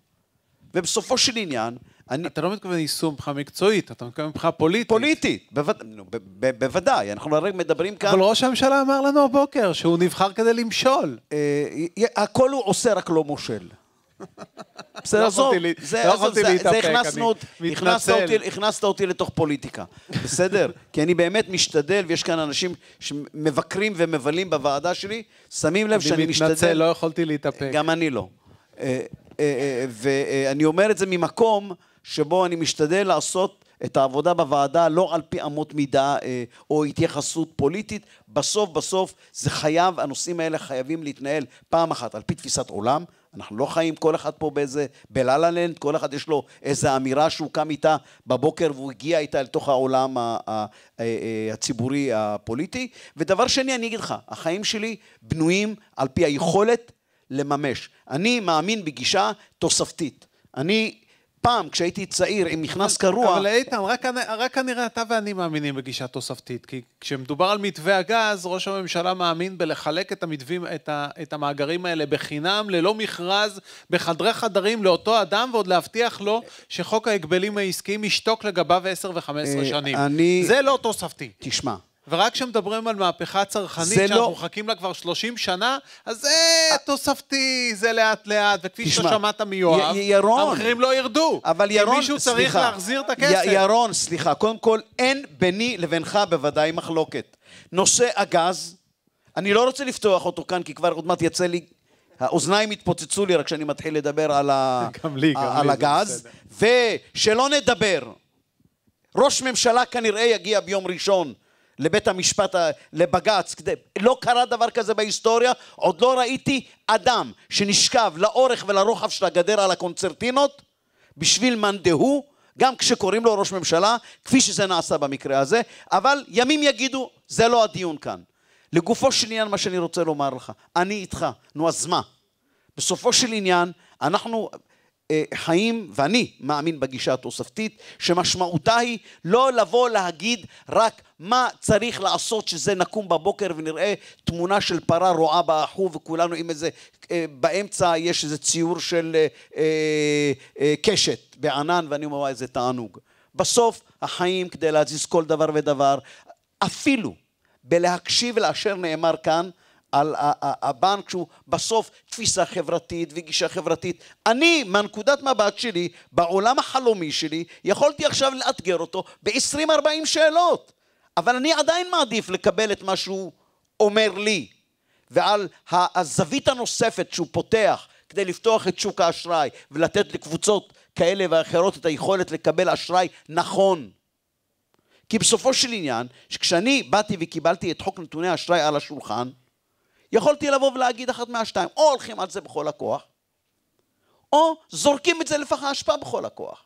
ובסופו של עניין, אני... אתה לא מתכוון יישום מבחינה מקצועית, אתה מתכוון מבחינה פוליטית. פוליטית, בווד... ב- ב- בוודאי. אנחנו הרי מדברים כאן... אבל ראש הממשלה אמר לנו הבוקר שהוא נבחר כדי למשול. אה, הכל הוא עושה, רק לא מושל. בסדר, לא עזוב, זה- הכנסת. אותי- לתוך פוליטיקה, בסדר? כי אני באמת משתדל, ויש כאן אנשים שמבקרים ומבלים בוועדה שלי, שמים לב שאני אני מתנצל, משתדל... לא יכולתי להתאפק. גם אני לא. אה, אה, ואני אומר את זה ממקום שבו אני משתדל לעשות את העבודה בוועדה לא על פי אמות מידה אה, או התייחסות פוליטית. בסוף בסוף זה חייב, הנושאים האלה חייבים להתנהל פעם אחת על פי תפיסת עולם. אנחנו לא חיים כל אחד פה באיזה, בלה-לה לנד, כל אחד יש לו איזו אמירה שהוא קם איתה בבוקר והוא הגיע איתה לתוך העולם ה- ה- ה- הציבורי הפוליטי. ודבר שני, אני אגיד לך, החיים שלי בנויים על פי היכולת לממש. אני מאמין בגישה תוספתית. אני פעם, כשהייתי צעיר עם מכנס קרוע... אבל איתן, רק, כנראה אתה ואני מאמינים בגישה תוספתית, כי כשמדובר על מתווה הגז, ראש הממשלה מאמין בלחלק את, המתווים, את, ה, את המאגרים האלה בחינם, ללא מכרז, בחדרי חדרים לאותו אדם, ועוד להבטיח לו שחוק ההגבלים העסקיים ישתוק לגביו 10 ו-15 אה, שנים. אני- זה לא תוספתי. תשמע, ורק כשמדברים על מהפכה צרכנית, שאנחנו לא- מחכים לה כבר 30 שנה, אז זה תוספתי, זה לאט לאט, וכפי ששמעת מיואב, י- ירון, המחירים לא ירדו. אבל ירון, כי מישהו צריך סליחה. להחזיר את הכסף. י- ירון, סליחה, קודם כל, אין ביני לבינך בוודאי מחלוקת. נושא הגז, אני לא רוצה לפתוח אותו כאן, כי כבר עוד מעט יצא לי, האוזניים יתפוצצו לי רק כשאני מתחיל לדבר על, ה, גם לי, גם על לי, הגז. ושלא נדבר, ראש ממשלה כנראה יגיע ביום ראשון לבית המשפט, ה- לבג"ץ, כדי, לא קרה דבר כזה בהיסטוריה, עוד לא ראיתי אדם שנשכב לאורך ולרוחב של הגדר על הקונצרטינות בשביל מאן דהוא, גם כשקוראים לו ראש ממשלה, כפי שזה נעשה במקרה הזה, אבל ימים יגידו, זה לא הדיון כאן. לגופו של עניין, מה שאני רוצה לומר לך, אני איתך, נו אז מה? בסופו של עניין, אנחנו אה, חיים, ואני מאמין בגישה התוספתית, שמשמעותה היא לא לבוא להגיד רק מה צריך לעשות שזה נקום בבוקר ונראה תמונה של פרה רועה באחו וכולנו עם איזה, אה, באמצע יש איזה ציור של אה, אה, אה, קשת בענן ואני אומר "וואי, איזה תענוג. בסוף החיים כדי להזיז כל דבר ודבר, אפילו בלהקשיב לאשר נאמר כאן על הבנק שהוא בסוף תפיסה חברתית וגישה חברתית. אני, מהנקודת מבט שלי, בעולם החלומי שלי, יכולתי עכשיו לאתגר אותו ב-20-40 שאלות. אבל אני עדיין מעדיף לקבל את מה שהוא אומר לי. ועל הזווית הנוספת שהוא פותח כדי לפתוח את שוק האשראי ולתת לקבוצות כאלה ואחרות את היכולת לקבל אשראי נכון. כי בסופו של עניין, שכשאני באתי וקיבלתי את חוק נתוני האשראי על השולחן, יכולתי לבוא ולהגיד אחת מהשתיים, או הולכים על זה בכל הכוח, או זורקים את זה לפח האשפה בכל הכוח.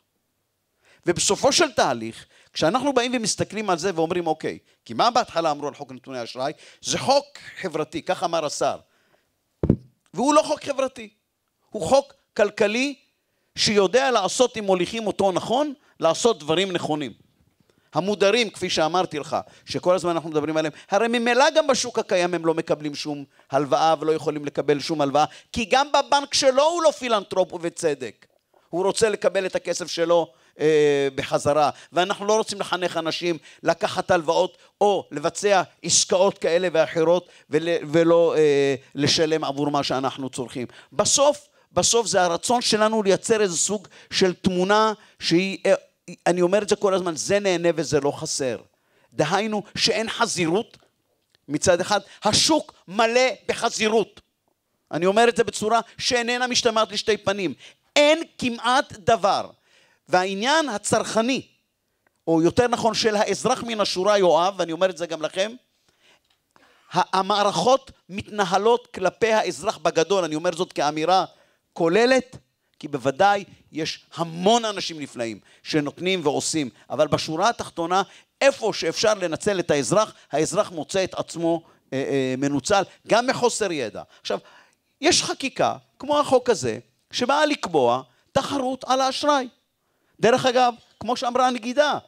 ובסופו של תהליך, כשאנחנו באים ומסתכלים על זה ואומרים, אוקיי, כי מה בהתחלה אמרו על חוק נתוני אשראי? זה חוק חברתי, כך אמר השר. והוא לא חוק חברתי, הוא חוק כלכלי שיודע לעשות, אם מוליכים אותו נכון, לעשות דברים נכונים. המודרים, כפי שאמרתי לך, שכל הזמן אנחנו מדברים עליהם, הרי ממילא גם בשוק הקיים הם לא מקבלים שום הלוואה ולא יכולים לקבל שום הלוואה, כי גם בבנק שלו הוא לא פילנטרופ ובצדק. הוא רוצה לקבל את הכסף שלו אה, בחזרה, ואנחנו לא רוצים לחנך אנשים לקחת הלוואות או לבצע עסקאות כאלה ואחרות ול, ולא אה, לשלם עבור מה שאנחנו צורכים. בסוף, בסוף זה הרצון שלנו לייצר איזה סוג של תמונה שהיא... אני אומר את זה כל הזמן, זה נהנה וזה לא חסר. דהיינו שאין חזירות מצד אחד, השוק מלא בחזירות. אני אומר את זה בצורה שאיננה משתמעת לשתי פנים. אין כמעט דבר. והעניין הצרכני, או יותר נכון של האזרח מן השורה, יואב, ואני אומר את זה גם לכם, המערכות מתנהלות כלפי האזרח בגדול, אני אומר זאת כאמירה כוללת, כי בוודאי יש המון אנשים נפלאים שנותנים ועושים, אבל בשורה התחתונה, איפה שאפשר לנצל את האזרח, האזרח מוצא את עצמו אה, אה, מנוצל, גם מחוסר ידע. עכשיו, יש חקיקה, כמו החוק הזה, שבאה לקבוע תחרות על האשראי. דרך אגב, כמו שאמרה הנגידה,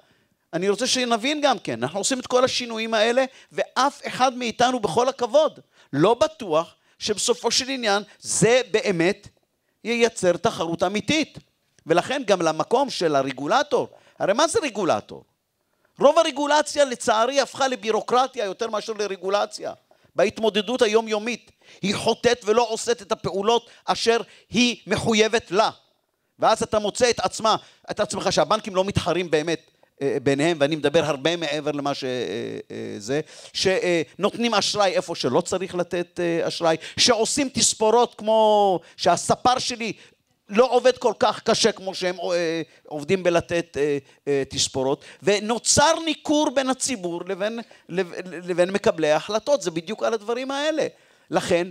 אני רוצה שנבין גם כן, אנחנו עושים את כל השינויים האלה, ואף אחד מאיתנו, בכל הכבוד, לא בטוח שבסופו של עניין זה באמת ייצר תחרות אמיתית. ולכן גם למקום של הרגולטור, הרי מה זה רגולטור? רוב הרגולציה לצערי הפכה לבירוקרטיה יותר מאשר לרגולציה. בהתמודדות היומיומית. היא חוטאת ולא עושית את הפעולות אשר היא מחויבת לה. ואז אתה מוצא את עצמה, את עצמך שהבנקים לא מתחרים באמת ביניהם, ואני מדבר הרבה מעבר למה שזה, אה, אה, שנותנים אשראי איפה שלא צריך לתת אשראי, שעושים תספורות כמו שהספר שלי לא עובד כל כך קשה כמו שהם עובדים בלתת תספורות, ונוצר ניכור בין הציבור לבין, לבין מקבלי ההחלטות, זה בדיוק על הדברים האלה. לכן,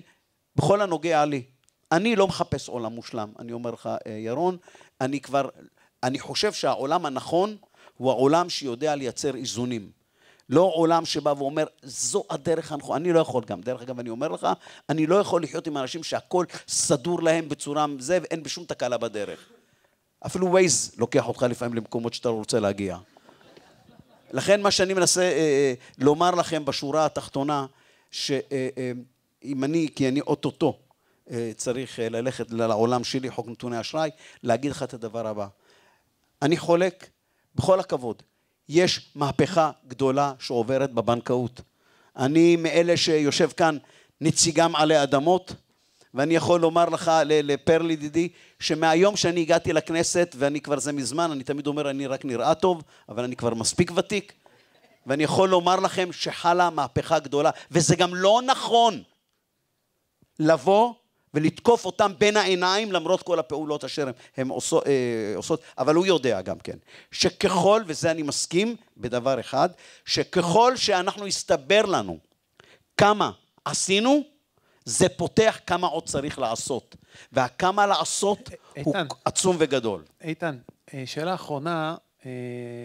בכל הנוגע לי, אני לא מחפש עולם מושלם, אני אומר לך, ירון, אני כבר, אני חושב שהעולם הנכון הוא העולם שיודע לייצר איזונים. לא עולם שבא ואומר, זו הדרך הנכונה. אני לא יכול גם. דרך אגב, אני אומר לך, אני לא יכול לחיות עם אנשים שהכל סדור להם בצורה זה, ואין בשום תקלה בדרך. אפילו ווייז לוקח אותך לפעמים למקומות שאתה רוצה להגיע. לכן מה שאני מנסה אה, אה, לומר לכם בשורה התחתונה, שאם אה, אה, אני, כי אני אוטוטו אה, צריך אה, ללכת לעולם שלי, חוק נתוני אשראי, להגיד לך את הדבר הבא. אני חולק בכל הכבוד, יש מהפכה גדולה שעוברת בבנקאות. אני מאלה שיושב כאן נציגם עלי אדמות, ואני יכול לומר לך, לפרל ידידי, שמהיום שאני הגעתי לכנסת, ואני כבר זה מזמן, אני תמיד אומר, אני רק נראה טוב, אבל אני כבר מספיק ותיק, ואני יכול לומר לכם שחלה מהפכה גדולה, וזה גם לא נכון לבוא ולתקוף אותם בין העיניים למרות כל הפעולות אשר הן עושות, אה, עושות, אבל הוא יודע גם כן, שככל, וזה אני מסכים בדבר אחד, שככל שאנחנו הסתבר לנו כמה עשינו, זה פותח כמה עוד צריך לעשות, והכמה לעשות איתן, הוא עצום וגדול. איתן, אה, שאלה אחרונה אה,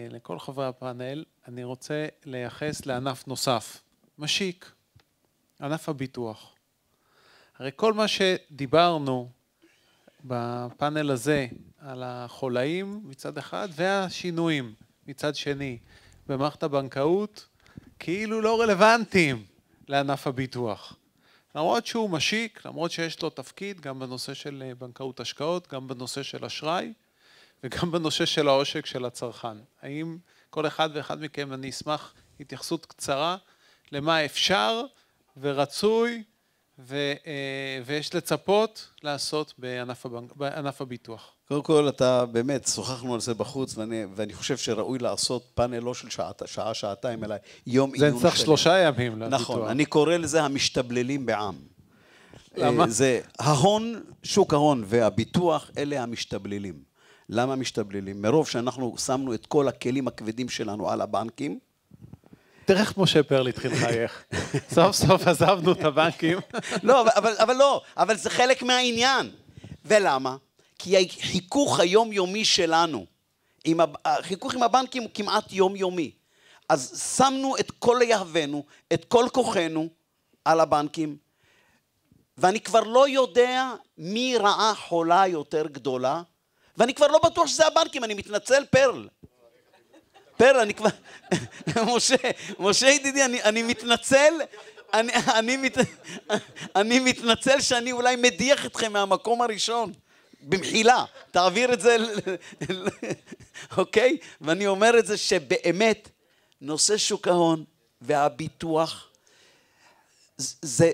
לכל חברי הפאנל, אני רוצה לייחס לענף נוסף, משיק, ענף הביטוח. הרי כל מה שדיברנו בפאנל הזה על החולאים מצד אחד והשינויים מצד שני במערכת הבנקאות כאילו לא רלוונטיים לענף הביטוח. למרות שהוא משיק, למרות שיש לו תפקיד גם בנושא של בנקאות השקעות, גם בנושא של אשראי וגם בנושא של העושק של הצרכן. האם כל אחד ואחד מכם, אני אשמח התייחסות קצרה למה אפשר ורצוי ו, אה, ויש לצפות לעשות בענף, הבנק, בענף הביטוח. קודם כל, אתה באמת, שוחחנו על זה בחוץ, ואני, ואני חושב שראוי לעשות פאנל לא של שעה, שעה, שעתיים, אלא יום עיון זה צריך שלושה ימים לביטוח. נכון, אני קורא לזה המשתבללים בעם. למה? אה, זה ההון, שוק ההון והביטוח, אלה המשתבללים. למה משתבללים? מרוב שאנחנו שמנו את כל הכלים הכבדים שלנו על הבנקים, תראה איך משה פרל התחיל לחייך. סוף סוף עזבנו את הבנקים. לא, אבל, אבל לא, אבל זה חלק מהעניין. ולמה? כי החיכוך היומיומי שלנו, עם, החיכוך עם הבנקים הוא כמעט יומיומי. אז שמנו את כל יהבנו, את כל כוחנו על הבנקים, ואני כבר לא יודע מי רעה חולה יותר גדולה, ואני כבר לא בטוח שזה הבנקים, אני מתנצל פרל. פרל, אני כבר... משה, משה ידידי, אני, אני מתנצל, אני, אני, מת, אני מתנצל שאני אולי מדיח אתכם מהמקום הראשון. במחילה, תעביר את זה, אוקיי? ואני אומר את זה שבאמת, נושא שוק ההון והביטוח, זה,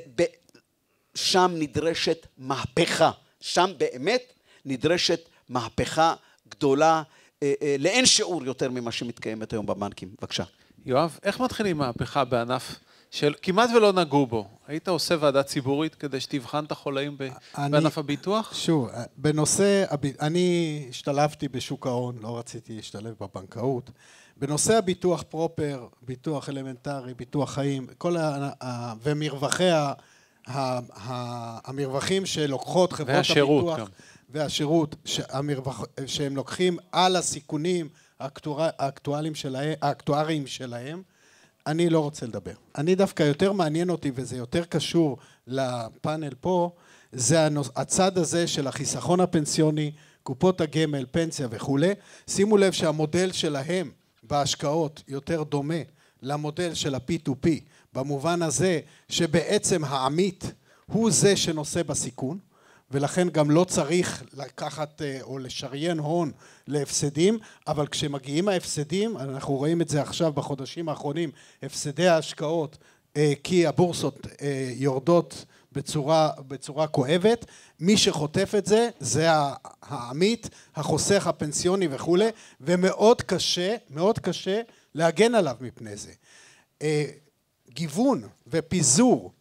שם נדרשת מהפכה. שם באמת נדרשת מהפכה גדולה. אה, אה, לאין שיעור יותר ממה שמתקיימת היום בבנקים. בבקשה. יואב, איך מתחילים מהפכה בענף שכמעט ולא נגעו בו? היית עושה ועדה ציבורית כדי שתבחן את החולאים אני, בענף הביטוח? שוב, בנושא, אני השתלבתי בשוק ההון, לא רציתי להשתלב בבנקאות. בנושא הביטוח פרופר, ביטוח אלמנטרי, ביטוח חיים, כל ה... ומרווחי ה... המרווחים שלוקחות חברות והשירות הביטוח. גם. והשירות שהמרווח, שהם לוקחים על הסיכונים האקטואליים שלהם, האקטואריים שלהם, אני לא רוצה לדבר. אני דווקא יותר מעניין אותי, וזה יותר קשור לפאנל פה, זה הצד הזה של החיסכון הפנסיוני, קופות הגמל, פנסיה וכולי. שימו לב שהמודל שלהם בהשקעות יותר דומה למודל של ה-P2P, במובן הזה שבעצם העמית הוא זה שנושא בסיכון, ולכן גם לא צריך לקחת אה, או לשריין הון להפסדים, אבל כשמגיעים ההפסדים, אנחנו רואים את זה עכשיו בחודשים האחרונים, הפסדי ההשקעות אה, כי הבורסות אה, יורדות בצורה, בצורה כואבת, מי שחוטף את זה זה העמית, החוסך הפנסיוני וכולי, ומאוד קשה, מאוד קשה להגן עליו מפני זה. גיוון ופיזור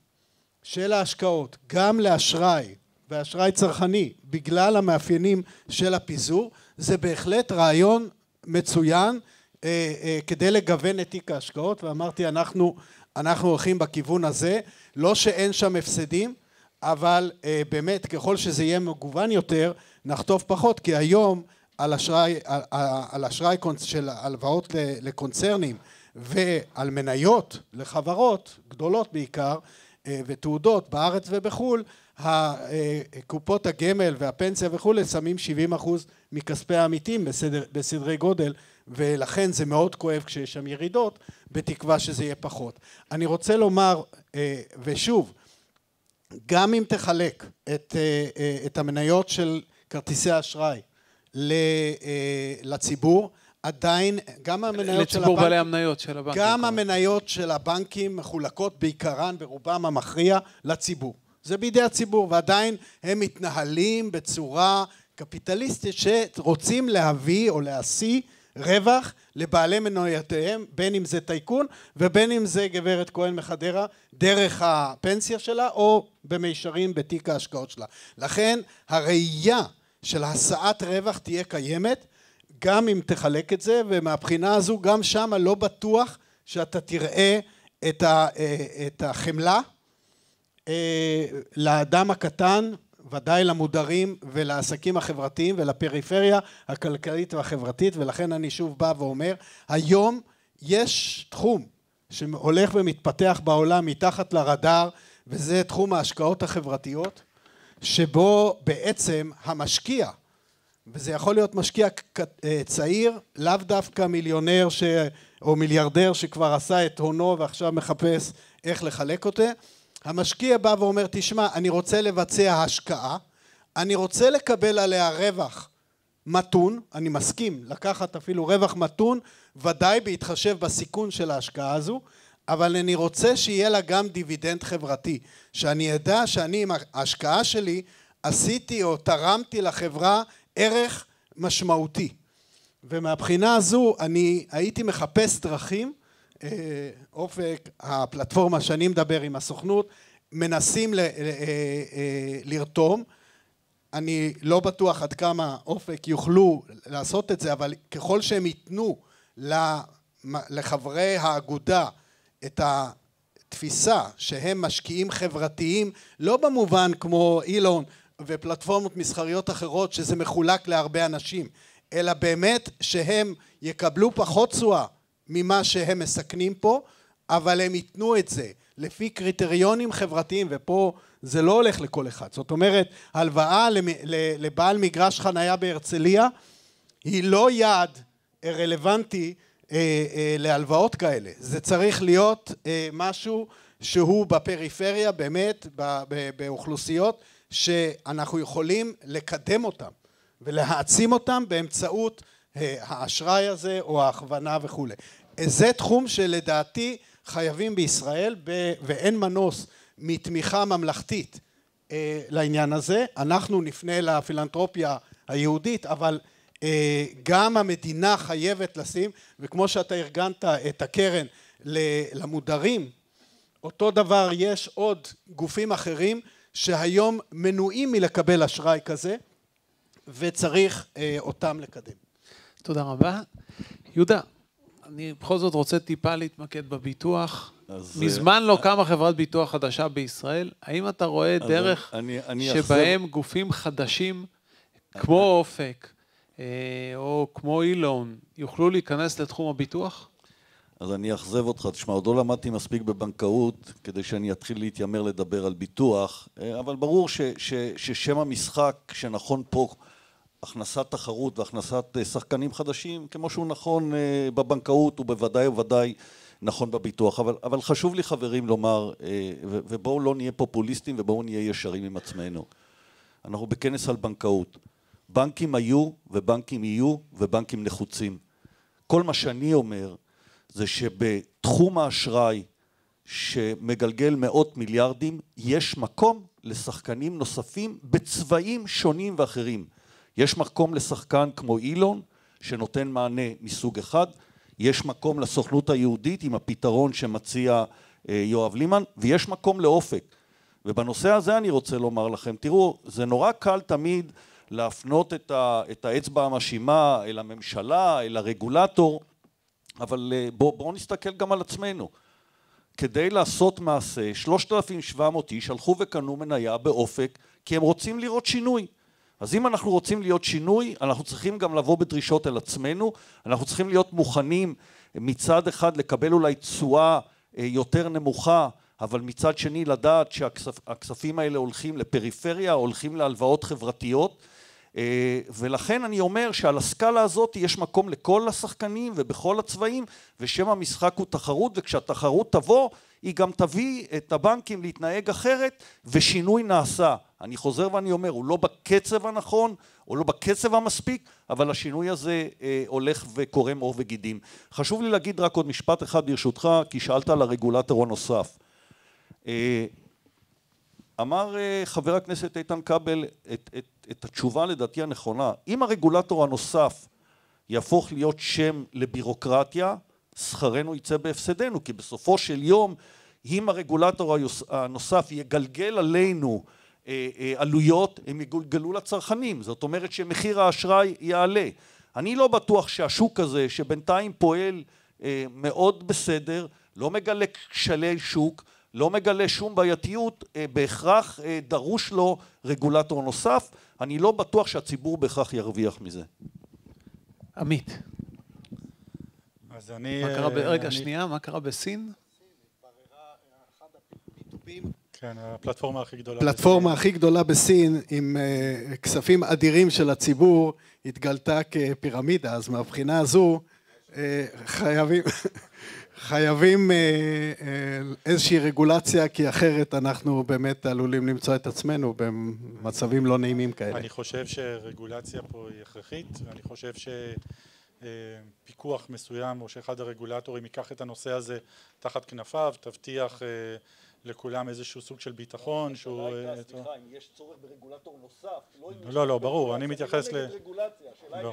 של ההשקעות גם לאשראי ואשראי צרכני בגלל המאפיינים של הפיזור זה בהחלט רעיון מצוין אה, אה, כדי לגוון את תיק ההשקעות ואמרתי אנחנו, אנחנו הולכים בכיוון הזה. לא שאין שם הפסדים אבל אה, באמת ככל שזה יהיה מגוון יותר נחטוף פחות כי היום על אשראי, על, על אשראי של הלוואות לקונצרנים ועל מניות לחברות גדולות בעיקר ותעודות בארץ ובחו"ל קופות הגמל והפנסיה וכולי שמים 70 אחוז מכספי העמיתים בסדר, בסדרי גודל ולכן זה מאוד כואב כשיש שם ירידות בתקווה שזה יהיה פחות. אני רוצה לומר ושוב גם אם תחלק את, את המניות של כרטיסי האשראי לציבור עדיין גם המניות של הבנקים, בעלי המניות של הבנקים, גם המניות של הבנקים מחולקות בעיקרן ברובם המכריע לציבור זה בידי הציבור ועדיין הם מתנהלים בצורה קפיטליסטית שרוצים להביא או להשיא רווח לבעלי מנויותיהם בין אם זה טייקון ובין אם זה גברת כהן מחדרה דרך הפנסיה שלה או במישרין בתיק ההשקעות שלה. לכן הראייה של השאת רווח תהיה קיימת גם אם תחלק את זה ומהבחינה הזו גם שמה לא בטוח שאתה תראה את החמלה אה, לאדם הקטן ודאי למודרים ולעסקים החברתיים ולפריפריה הכלכלית והחברתית ולכן אני שוב בא ואומר היום יש תחום שהולך ומתפתח בעולם מתחת לרדאר וזה תחום ההשקעות החברתיות שבו בעצם המשקיע וזה יכול להיות משקיע אה, צעיר לאו דווקא מיליונר ש... או מיליארדר שכבר עשה את הונו ועכשיו מחפש איך לחלק אותה המשקיע בא ואומר תשמע אני רוצה לבצע השקעה אני רוצה לקבל עליה רווח מתון אני מסכים לקחת אפילו רווח מתון ודאי בהתחשב בסיכון של ההשקעה הזו אבל אני רוצה שיהיה לה גם דיבידנד חברתי שאני אדע שאני עם ההשקעה שלי עשיתי או תרמתי לחברה ערך משמעותי. ומהבחינה הזו אני הייתי מחפש דרכים אופק, הפלטפורמה שאני מדבר עם הסוכנות, מנסים אה, אה, לרתום. אני לא בטוח עד כמה אופק יוכלו לעשות את זה, אבל ככל שהם ייתנו לחברי האגודה את התפיסה שהם משקיעים חברתיים, לא במובן כמו אילון ופלטפורמות מסחריות אחרות שזה מחולק להרבה אנשים, אלא באמת שהם יקבלו פחות תשואה ממה שהם מסכנים פה, אבל הם ייתנו את זה לפי קריטריונים חברתיים, ופה זה לא הולך לכל אחד. זאת אומרת, הלוואה לבעל מגרש חנייה בהרצליה היא לא יעד רלוונטי אה, אה, להלוואות כאלה. זה צריך להיות אה, משהו שהוא בפריפריה באמת, באוכלוסיות שאנחנו יכולים לקדם אותם ולהעצים אותם באמצעות האשראי הזה או ההכוונה וכולי. זה תחום שלדעתי חייבים בישראל ואין מנוס מתמיכה ממלכתית אה, לעניין הזה. אנחנו נפנה לפילנטרופיה היהודית אבל אה, גם המדינה חייבת לשים וכמו שאתה ארגנת את הקרן למודרים אותו דבר יש עוד גופים אחרים שהיום מנועים מלקבל אשראי כזה וצריך אה, אותם לקדם. תודה רבה. יהודה, אני בכל זאת רוצה טיפה להתמקד בביטוח. מזמן לא קמה חברת ביטוח חדשה בישראל. האם אתה רואה דרך אני, אני שבהם אחזר... גופים חדשים כמו אופק אה, או כמו אילון יוכלו להיכנס לתחום הביטוח? אז אני אאכזב אותך. תשמע, עוד לא למדתי מספיק בבנקאות כדי שאני אתחיל להתיימר לדבר על ביטוח, אה, אבל ברור ש, ש, ששם המשחק שנכון פה הכנסת תחרות והכנסת אה, שחקנים חדשים, כמו שהוא נכון אה, בבנקאות, הוא בוודאי ובוודאי נכון בביטוח. אבל, אבל חשוב לי חברים לומר, ובואו לא נהיה פופוליסטים ובואו נהיה ישרים עם עצמנו. אנחנו בכנס על בנקאות. בנקים היו ובנקים יהיו ובנקים נחוצים. כל מה שאני אומר זה שבתחום האשראי שמגלגל מאות מיליארדים יש מקום לשחקנים נוספים בצבעים שונים ואחרים. יש מקום לשחקן כמו אילון שנותן מענה מסוג אחד, יש מקום לסוכנות היהודית עם הפתרון שמציע אה, יואב לימן ויש מקום לאופק ובנושא הזה אני רוצה לומר לכם, תראו זה נורא קל תמיד להפנות את, ה, את האצבע המאשימה אל הממשלה, אל הרגולטור אבל אה, בואו בוא נסתכל גם על עצמנו. כדי לעשות מעשה, 3,700 איש הלכו וקנו מניה באופק כי הם רוצים לראות שינוי. אז אם אנחנו רוצים להיות שינוי, אנחנו צריכים גם לבוא בדרישות אל עצמנו, אנחנו צריכים להיות מוכנים מצד אחד לקבל אולי תשואה אה, יותר נמוכה, אבל מצד שני לדעת שהכספים האלה הולכים לפריפריה, הולכים להלוואות חברתיות, אה, ולכן אני אומר שעל הסקאלה הזאת יש מקום לכל השחקנים ובכל הצבעים ושם המשחק הוא תחרות וכשהתחרות תבוא היא גם תביא את הבנקים להתנהג אחרת ושינוי נעשה. אני חוזר ואני אומר הוא לא בקצב הנכון או לא בקצב המספיק אבל השינוי הזה אה, הולך וקורם עור וגידים. חשוב לי להגיד רק עוד משפט אחד ברשותך כי שאלת על הרגולטור הנוסף. אה, אמר אה, חבר הכנסת איתן כבל את, את, את התשובה לדעתי הנכונה, אם הרגולטור הנוסף יהפוך להיות שם לבירוקרטיה, שכרנו יצא בהפסדנו, כי בסופו של יום אם הרגולטור הנוסף יגלגל עלינו אה, אה, עלויות, הם יגולגלו לצרכנים, זאת אומרת שמחיר האשראי יעלה. אני לא בטוח שהשוק הזה שבינתיים פועל מאוד בסדר, לא מגלה כשלי שוק, לא מגלה שום בעייתיות, אה, בהכרח אה, דרוש לו רגולטור נוסף, אני לא בטוח שהציבור בהכרח ירוויח מזה. עמית. אז אני... מה קרה ב... רגע, אני... שנייה, מה קרה בסין? כן, הפלטפורמה הכי גדולה. הפלטפורמה הכי גדולה בסין עם uh, כספים אדירים של הציבור התגלתה כפירמידה, אז מהבחינה הזו uh, חייבים חייבים אה, אה, איזושהי רגולציה, כי אחרת אנחנו באמת עלולים למצוא את עצמנו במצבים לא נעימים כאלה. אני חושב שרגולציה פה היא הכרחית, ואני חושב שפיקוח מסוים, או שאחד הרגולטורים ייקח את הנושא הזה תחת כנפיו, תבטיח אה, לכולם איזשהו סוג של ביטחון שהוא... סליחה, אם יש צורך ברגולטור נוסף, לא אם... לא, לא, ברור, אני מתייחס ל... השאלה לא.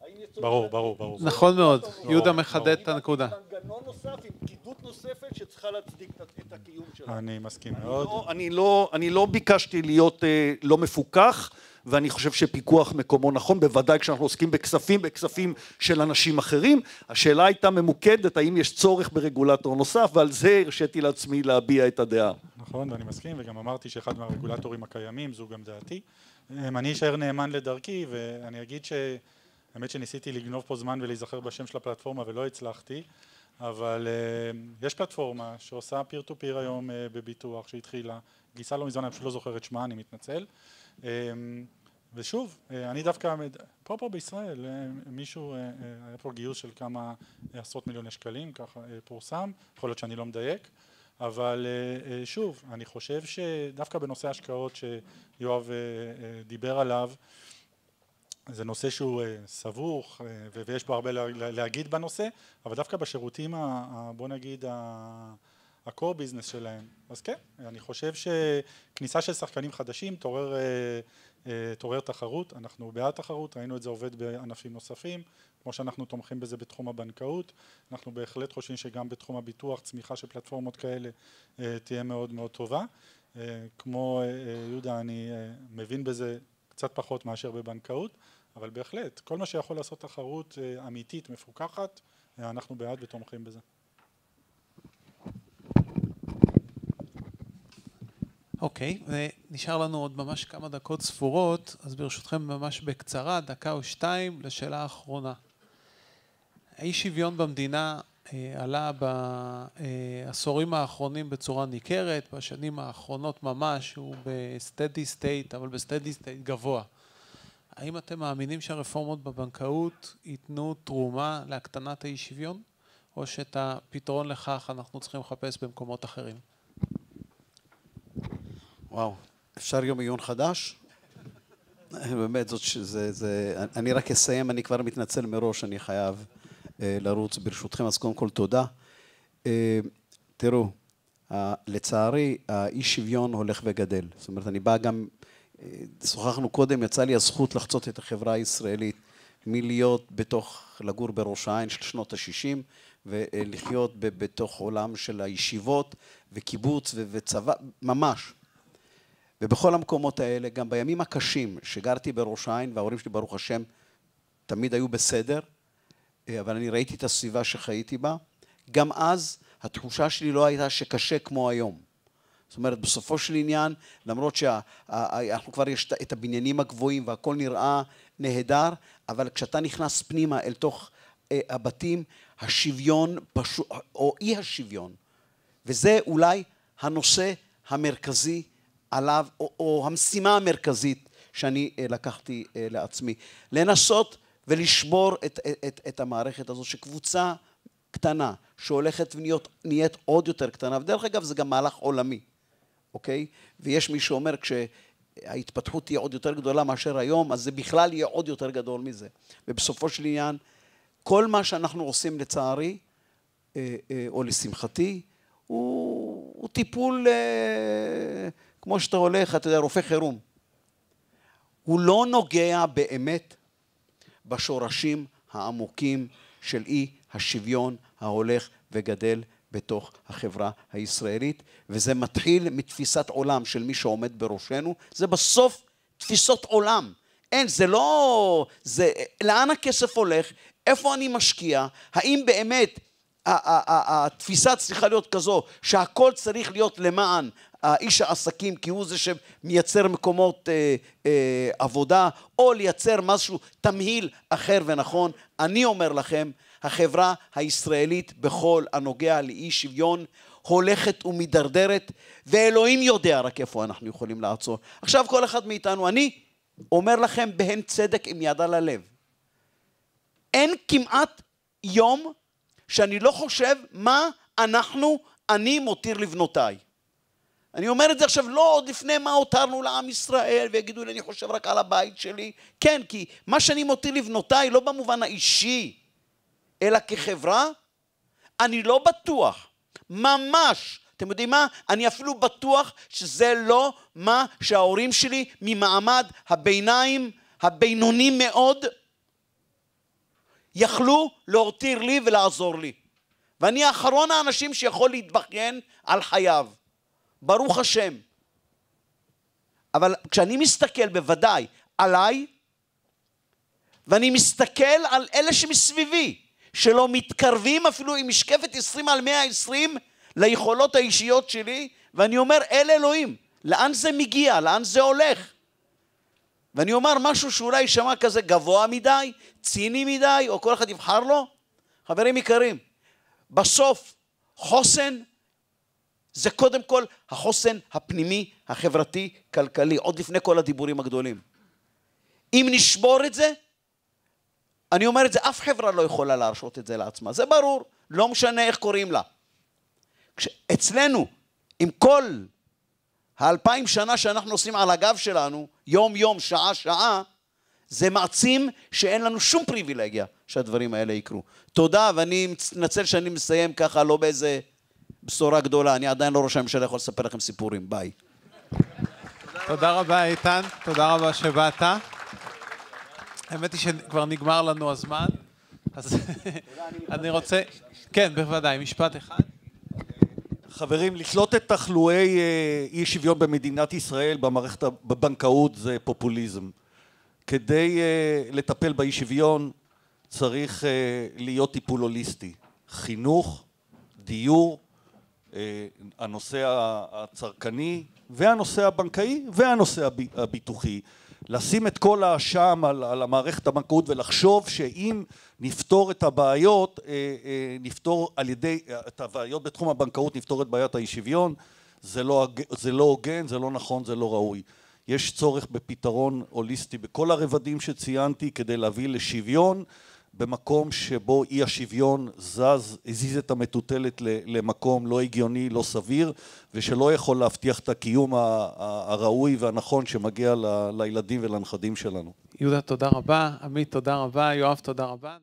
הייתה... ברור, ברור, ברור. נכון מאוד, יהודה מחדד את הנקודה. מנגנון נוסף עם פקידות נוספת שצריכה להצדיק את הקיום שלה. אני מסכים מאוד. לא- אני לא, אני לא ביקשתי להיות אה, לא מפוקח ואני חושב שפיקוח מקומו נכון, בוודאי כשאנחנו עוסקים בכספים, בכספים של אנשים אחרים. השאלה הייתה ממוקדת, האם יש צורך ברגולטור נוסף, ועל זה הרשיתי לעצמי להביע את הדעה. נכון, ואני מסכים, וגם אמרתי שאחד מהרגולטורים הקיימים, זו גם דעתי. אה, אני אשאר נאמן לדרכי, ואני אגיד ש... האמת שניסיתי לגנוב פה זמן ולהיזכר בשם של הפלטפורמה ולא הצלחתי, אבל uh, יש פלטפורמה שעושה פיר טו פיר היום uh, בביטוח שהתחילה, גייסה לא מזמן, אני פשוט לא זוכר את שמה, אני מתנצל. Uh, ושוב, uh, אני דווקא, פה פה בישראל, uh, מישהו, uh, היה פה גיוס של כמה עשרות מיליוני שקלים, ככה פורסם, יכול להיות שאני לא מדייק, אבל שוב, אני חושב שדווקא בנושא ההשקעות שיואב דיבר עליו, זה נושא שהוא אה, סבוך אה, ויש פה הרבה להגיד בנושא, אבל דווקא בשירותים, בוא נגיד, ה-core business שלהם, אז כן, אני חושב שכניסה של שחקנים חדשים תעורר, אה, תעורר תחרות, אנחנו בעד תחרות, ראינו את זה עובד בענפים נוספים, כמו שאנחנו תומכים בזה בתחום הבנקאות, אנחנו בהחלט חושבים שגם בתחום הביטוח צמיחה של פלטפורמות כאלה תהיה מאוד מאוד טובה, כמו יהודה אני מבין בזה קצת פחות מאשר בבנקאות אבל בהחלט, כל מה שיכול לעשות תחרות אה, אמיתית, מפוקחת, אה, אנחנו בעד ותומכים בזה. אוקיי, okay, ונשאר לנו עוד ממש כמה דקות ספורות, אז ברשותכם ממש בקצרה, דקה או שתיים לשאלה האחרונה. האי שוויון במדינה עלה בעשורים האחרונים בצורה ניכרת, בשנים האחרונות ממש הוא ב steady state, אבל ב steady state גבוה. האם אתם מאמינים שהרפורמות בבנקאות ייתנו תרומה להקטנת האי שוויון, או שאת הפתרון לכך אנחנו צריכים לחפש במקומות אחרים? וואו, אפשר יום עיון חדש? באמת, זאת שזה, זה, אני רק אסיים, אני כבר מתנצל מראש, אני חייב אה, לרוץ ברשותכם, אז קודם כל תודה. אה, תראו, לצערי, האי שוויון הולך וגדל. זאת אומרת, אני בא גם, אה, שוחחנו קודם, יצא לי הזכות לחצות את החברה הישראלית מלהיות בתוך, לגור בראש העין של שנות ה-60 ולחיות בתוך עולם של הישיבות וקיבוץ וצבא, ממש. ובכל המקומות האלה, גם בימים הקשים שגרתי בראש העין, וההורים שלי, ברוך השם, תמיד היו בסדר, אה, אבל אני ראיתי את הסביבה שחייתי בה, גם אז התחושה שלי לא הייתה שקשה כמו היום. זאת אומרת, בסופו של עניין, למרות שאנחנו כבר יש את הבניינים הגבוהים והכל נראה נהדר, אבל כשאתה נכנס פנימה אל תוך אה, הבתים, השוויון פשוט, או אי השוויון, וזה אולי הנושא המרכזי עליו, או, או המשימה המרכזית שאני אה, לקחתי אה, לעצמי. לנסות ולשבור את, את, את, את המערכת הזו, שקבוצה קטנה, שהולכת ונהיית עוד יותר קטנה, ודרך אגב זה גם מהלך עולמי, אוקיי? ויש מי שאומר כשההתפתחות תהיה עוד יותר גדולה מאשר היום, אז זה בכלל יהיה עוד יותר גדול מזה. ובסופו של עניין, כל מה שאנחנו עושים לצערי, אה, או לשמחתי, הוא, הוא טיפול כמו שאתה הולך, אתה יודע, רופא חירום. הוא לא נוגע באמת בשורשים העמוקים של אי השוויון ההולך וגדל בתוך החברה הישראלית, וזה מתחיל מתפיסת עולם של מי שעומד בראשנו, זה בסוף תפיסות עולם. אין, זה לא... זה... לאן הכסף הולך? איפה אני משקיע? האם באמת התפיסה צריכה להיות כזו שהכל צריך להיות למען האיש העסקים כי הוא זה שמייצר מקומות אה, אה, עבודה או לייצר משהו, תמהיל אחר ונכון. אני אומר לכם, החברה הישראלית בכל הנוגע לאי שוויון הולכת ומידרדרת ואלוהים יודע רק איפה אנחנו יכולים לעצור. עכשיו כל אחד מאיתנו, אני אומר לכם בהן צדק עם יד על הלב. אין כמעט יום שאני לא חושב מה אנחנו, אני מותיר לבנותיי. אני אומר את זה עכשיו לא עוד לפני מה הותרנו לעם ישראל ויגידו לי אני חושב רק על הבית שלי כן כי מה שאני מותיר לבנותיי לא במובן האישי אלא כחברה אני לא בטוח ממש אתם יודעים מה? אני אפילו בטוח שזה לא מה שההורים שלי ממעמד הביניים הבינוני מאוד יכלו להותיר לי ולעזור לי. ואני אחרון האנשים שיכול להתבכיין על חייו. ברוך השם. אבל כשאני מסתכל בוודאי עליי, ואני מסתכל על אלה שמסביבי, שלא מתקרבים אפילו עם משקפת 20 על 120 ליכולות האישיות שלי, ואני אומר, אל אלוהים, לאן זה מגיע? לאן זה הולך? ואני אומר משהו שאולי יישמע כזה גבוה מדי, ציני מדי, או כל אחד יבחר לו. חברים יקרים, בסוף חוסן זה קודם כל החוסן הפנימי, החברתי, כלכלי, עוד לפני כל הדיבורים הגדולים. אם נשבור את זה, אני אומר את זה, אף חברה לא יכולה להרשות את זה לעצמה, זה ברור, לא משנה איך קוראים לה. אצלנו, עם כל האלפיים שנה שאנחנו עושים על הגב שלנו, יום-יום, שעה-שעה, זה מעצים שאין לנו שום פריבילגיה שהדברים האלה יקרו. תודה, ואני מתנצל שאני מסיים ככה, לא באיזה בשורה גדולה. אני עדיין לא ראש הממשלה יכול לספר לכם סיפורים. ביי. תודה רבה, איתן. תודה רבה שבאת. האמת היא שכבר נגמר לנו הזמן, אז אני רוצה... כן, בוודאי, משפט אחד. חברים, לשלוט את תחלואי אה, אי שוויון במדינת ישראל במערכת הבנקאות זה פופוליזם. כדי אה, לטפל באי שוויון צריך אה, להיות טיפול הוליסטי. חינוך, דיור, הנושא הצרכני והנושא הבנקאי והנושא הביטוחי. לשים את כל האשם על, על המערכת הבנקאות ולחשוב שאם נפתור את הבעיות, אה, אה, נפתור על ידי, את הבעיות בתחום הבנקאות, נפתור את בעיית האי שוויון, זה לא, זה לא הוגן, זה לא נכון, זה לא ראוי. יש צורך בפתרון הוליסטי בכל הרבדים שציינתי כדי להביא לשוויון במקום שבו אי השוויון זז, הזיז את המטוטלת למקום לא הגיוני, לא סביר ושלא יכול להבטיח את הקיום הראוי והנכון שמגיע לילדים ולנכדים שלנו. יהודה תודה רבה, עמית תודה רבה, יואב תודה רבה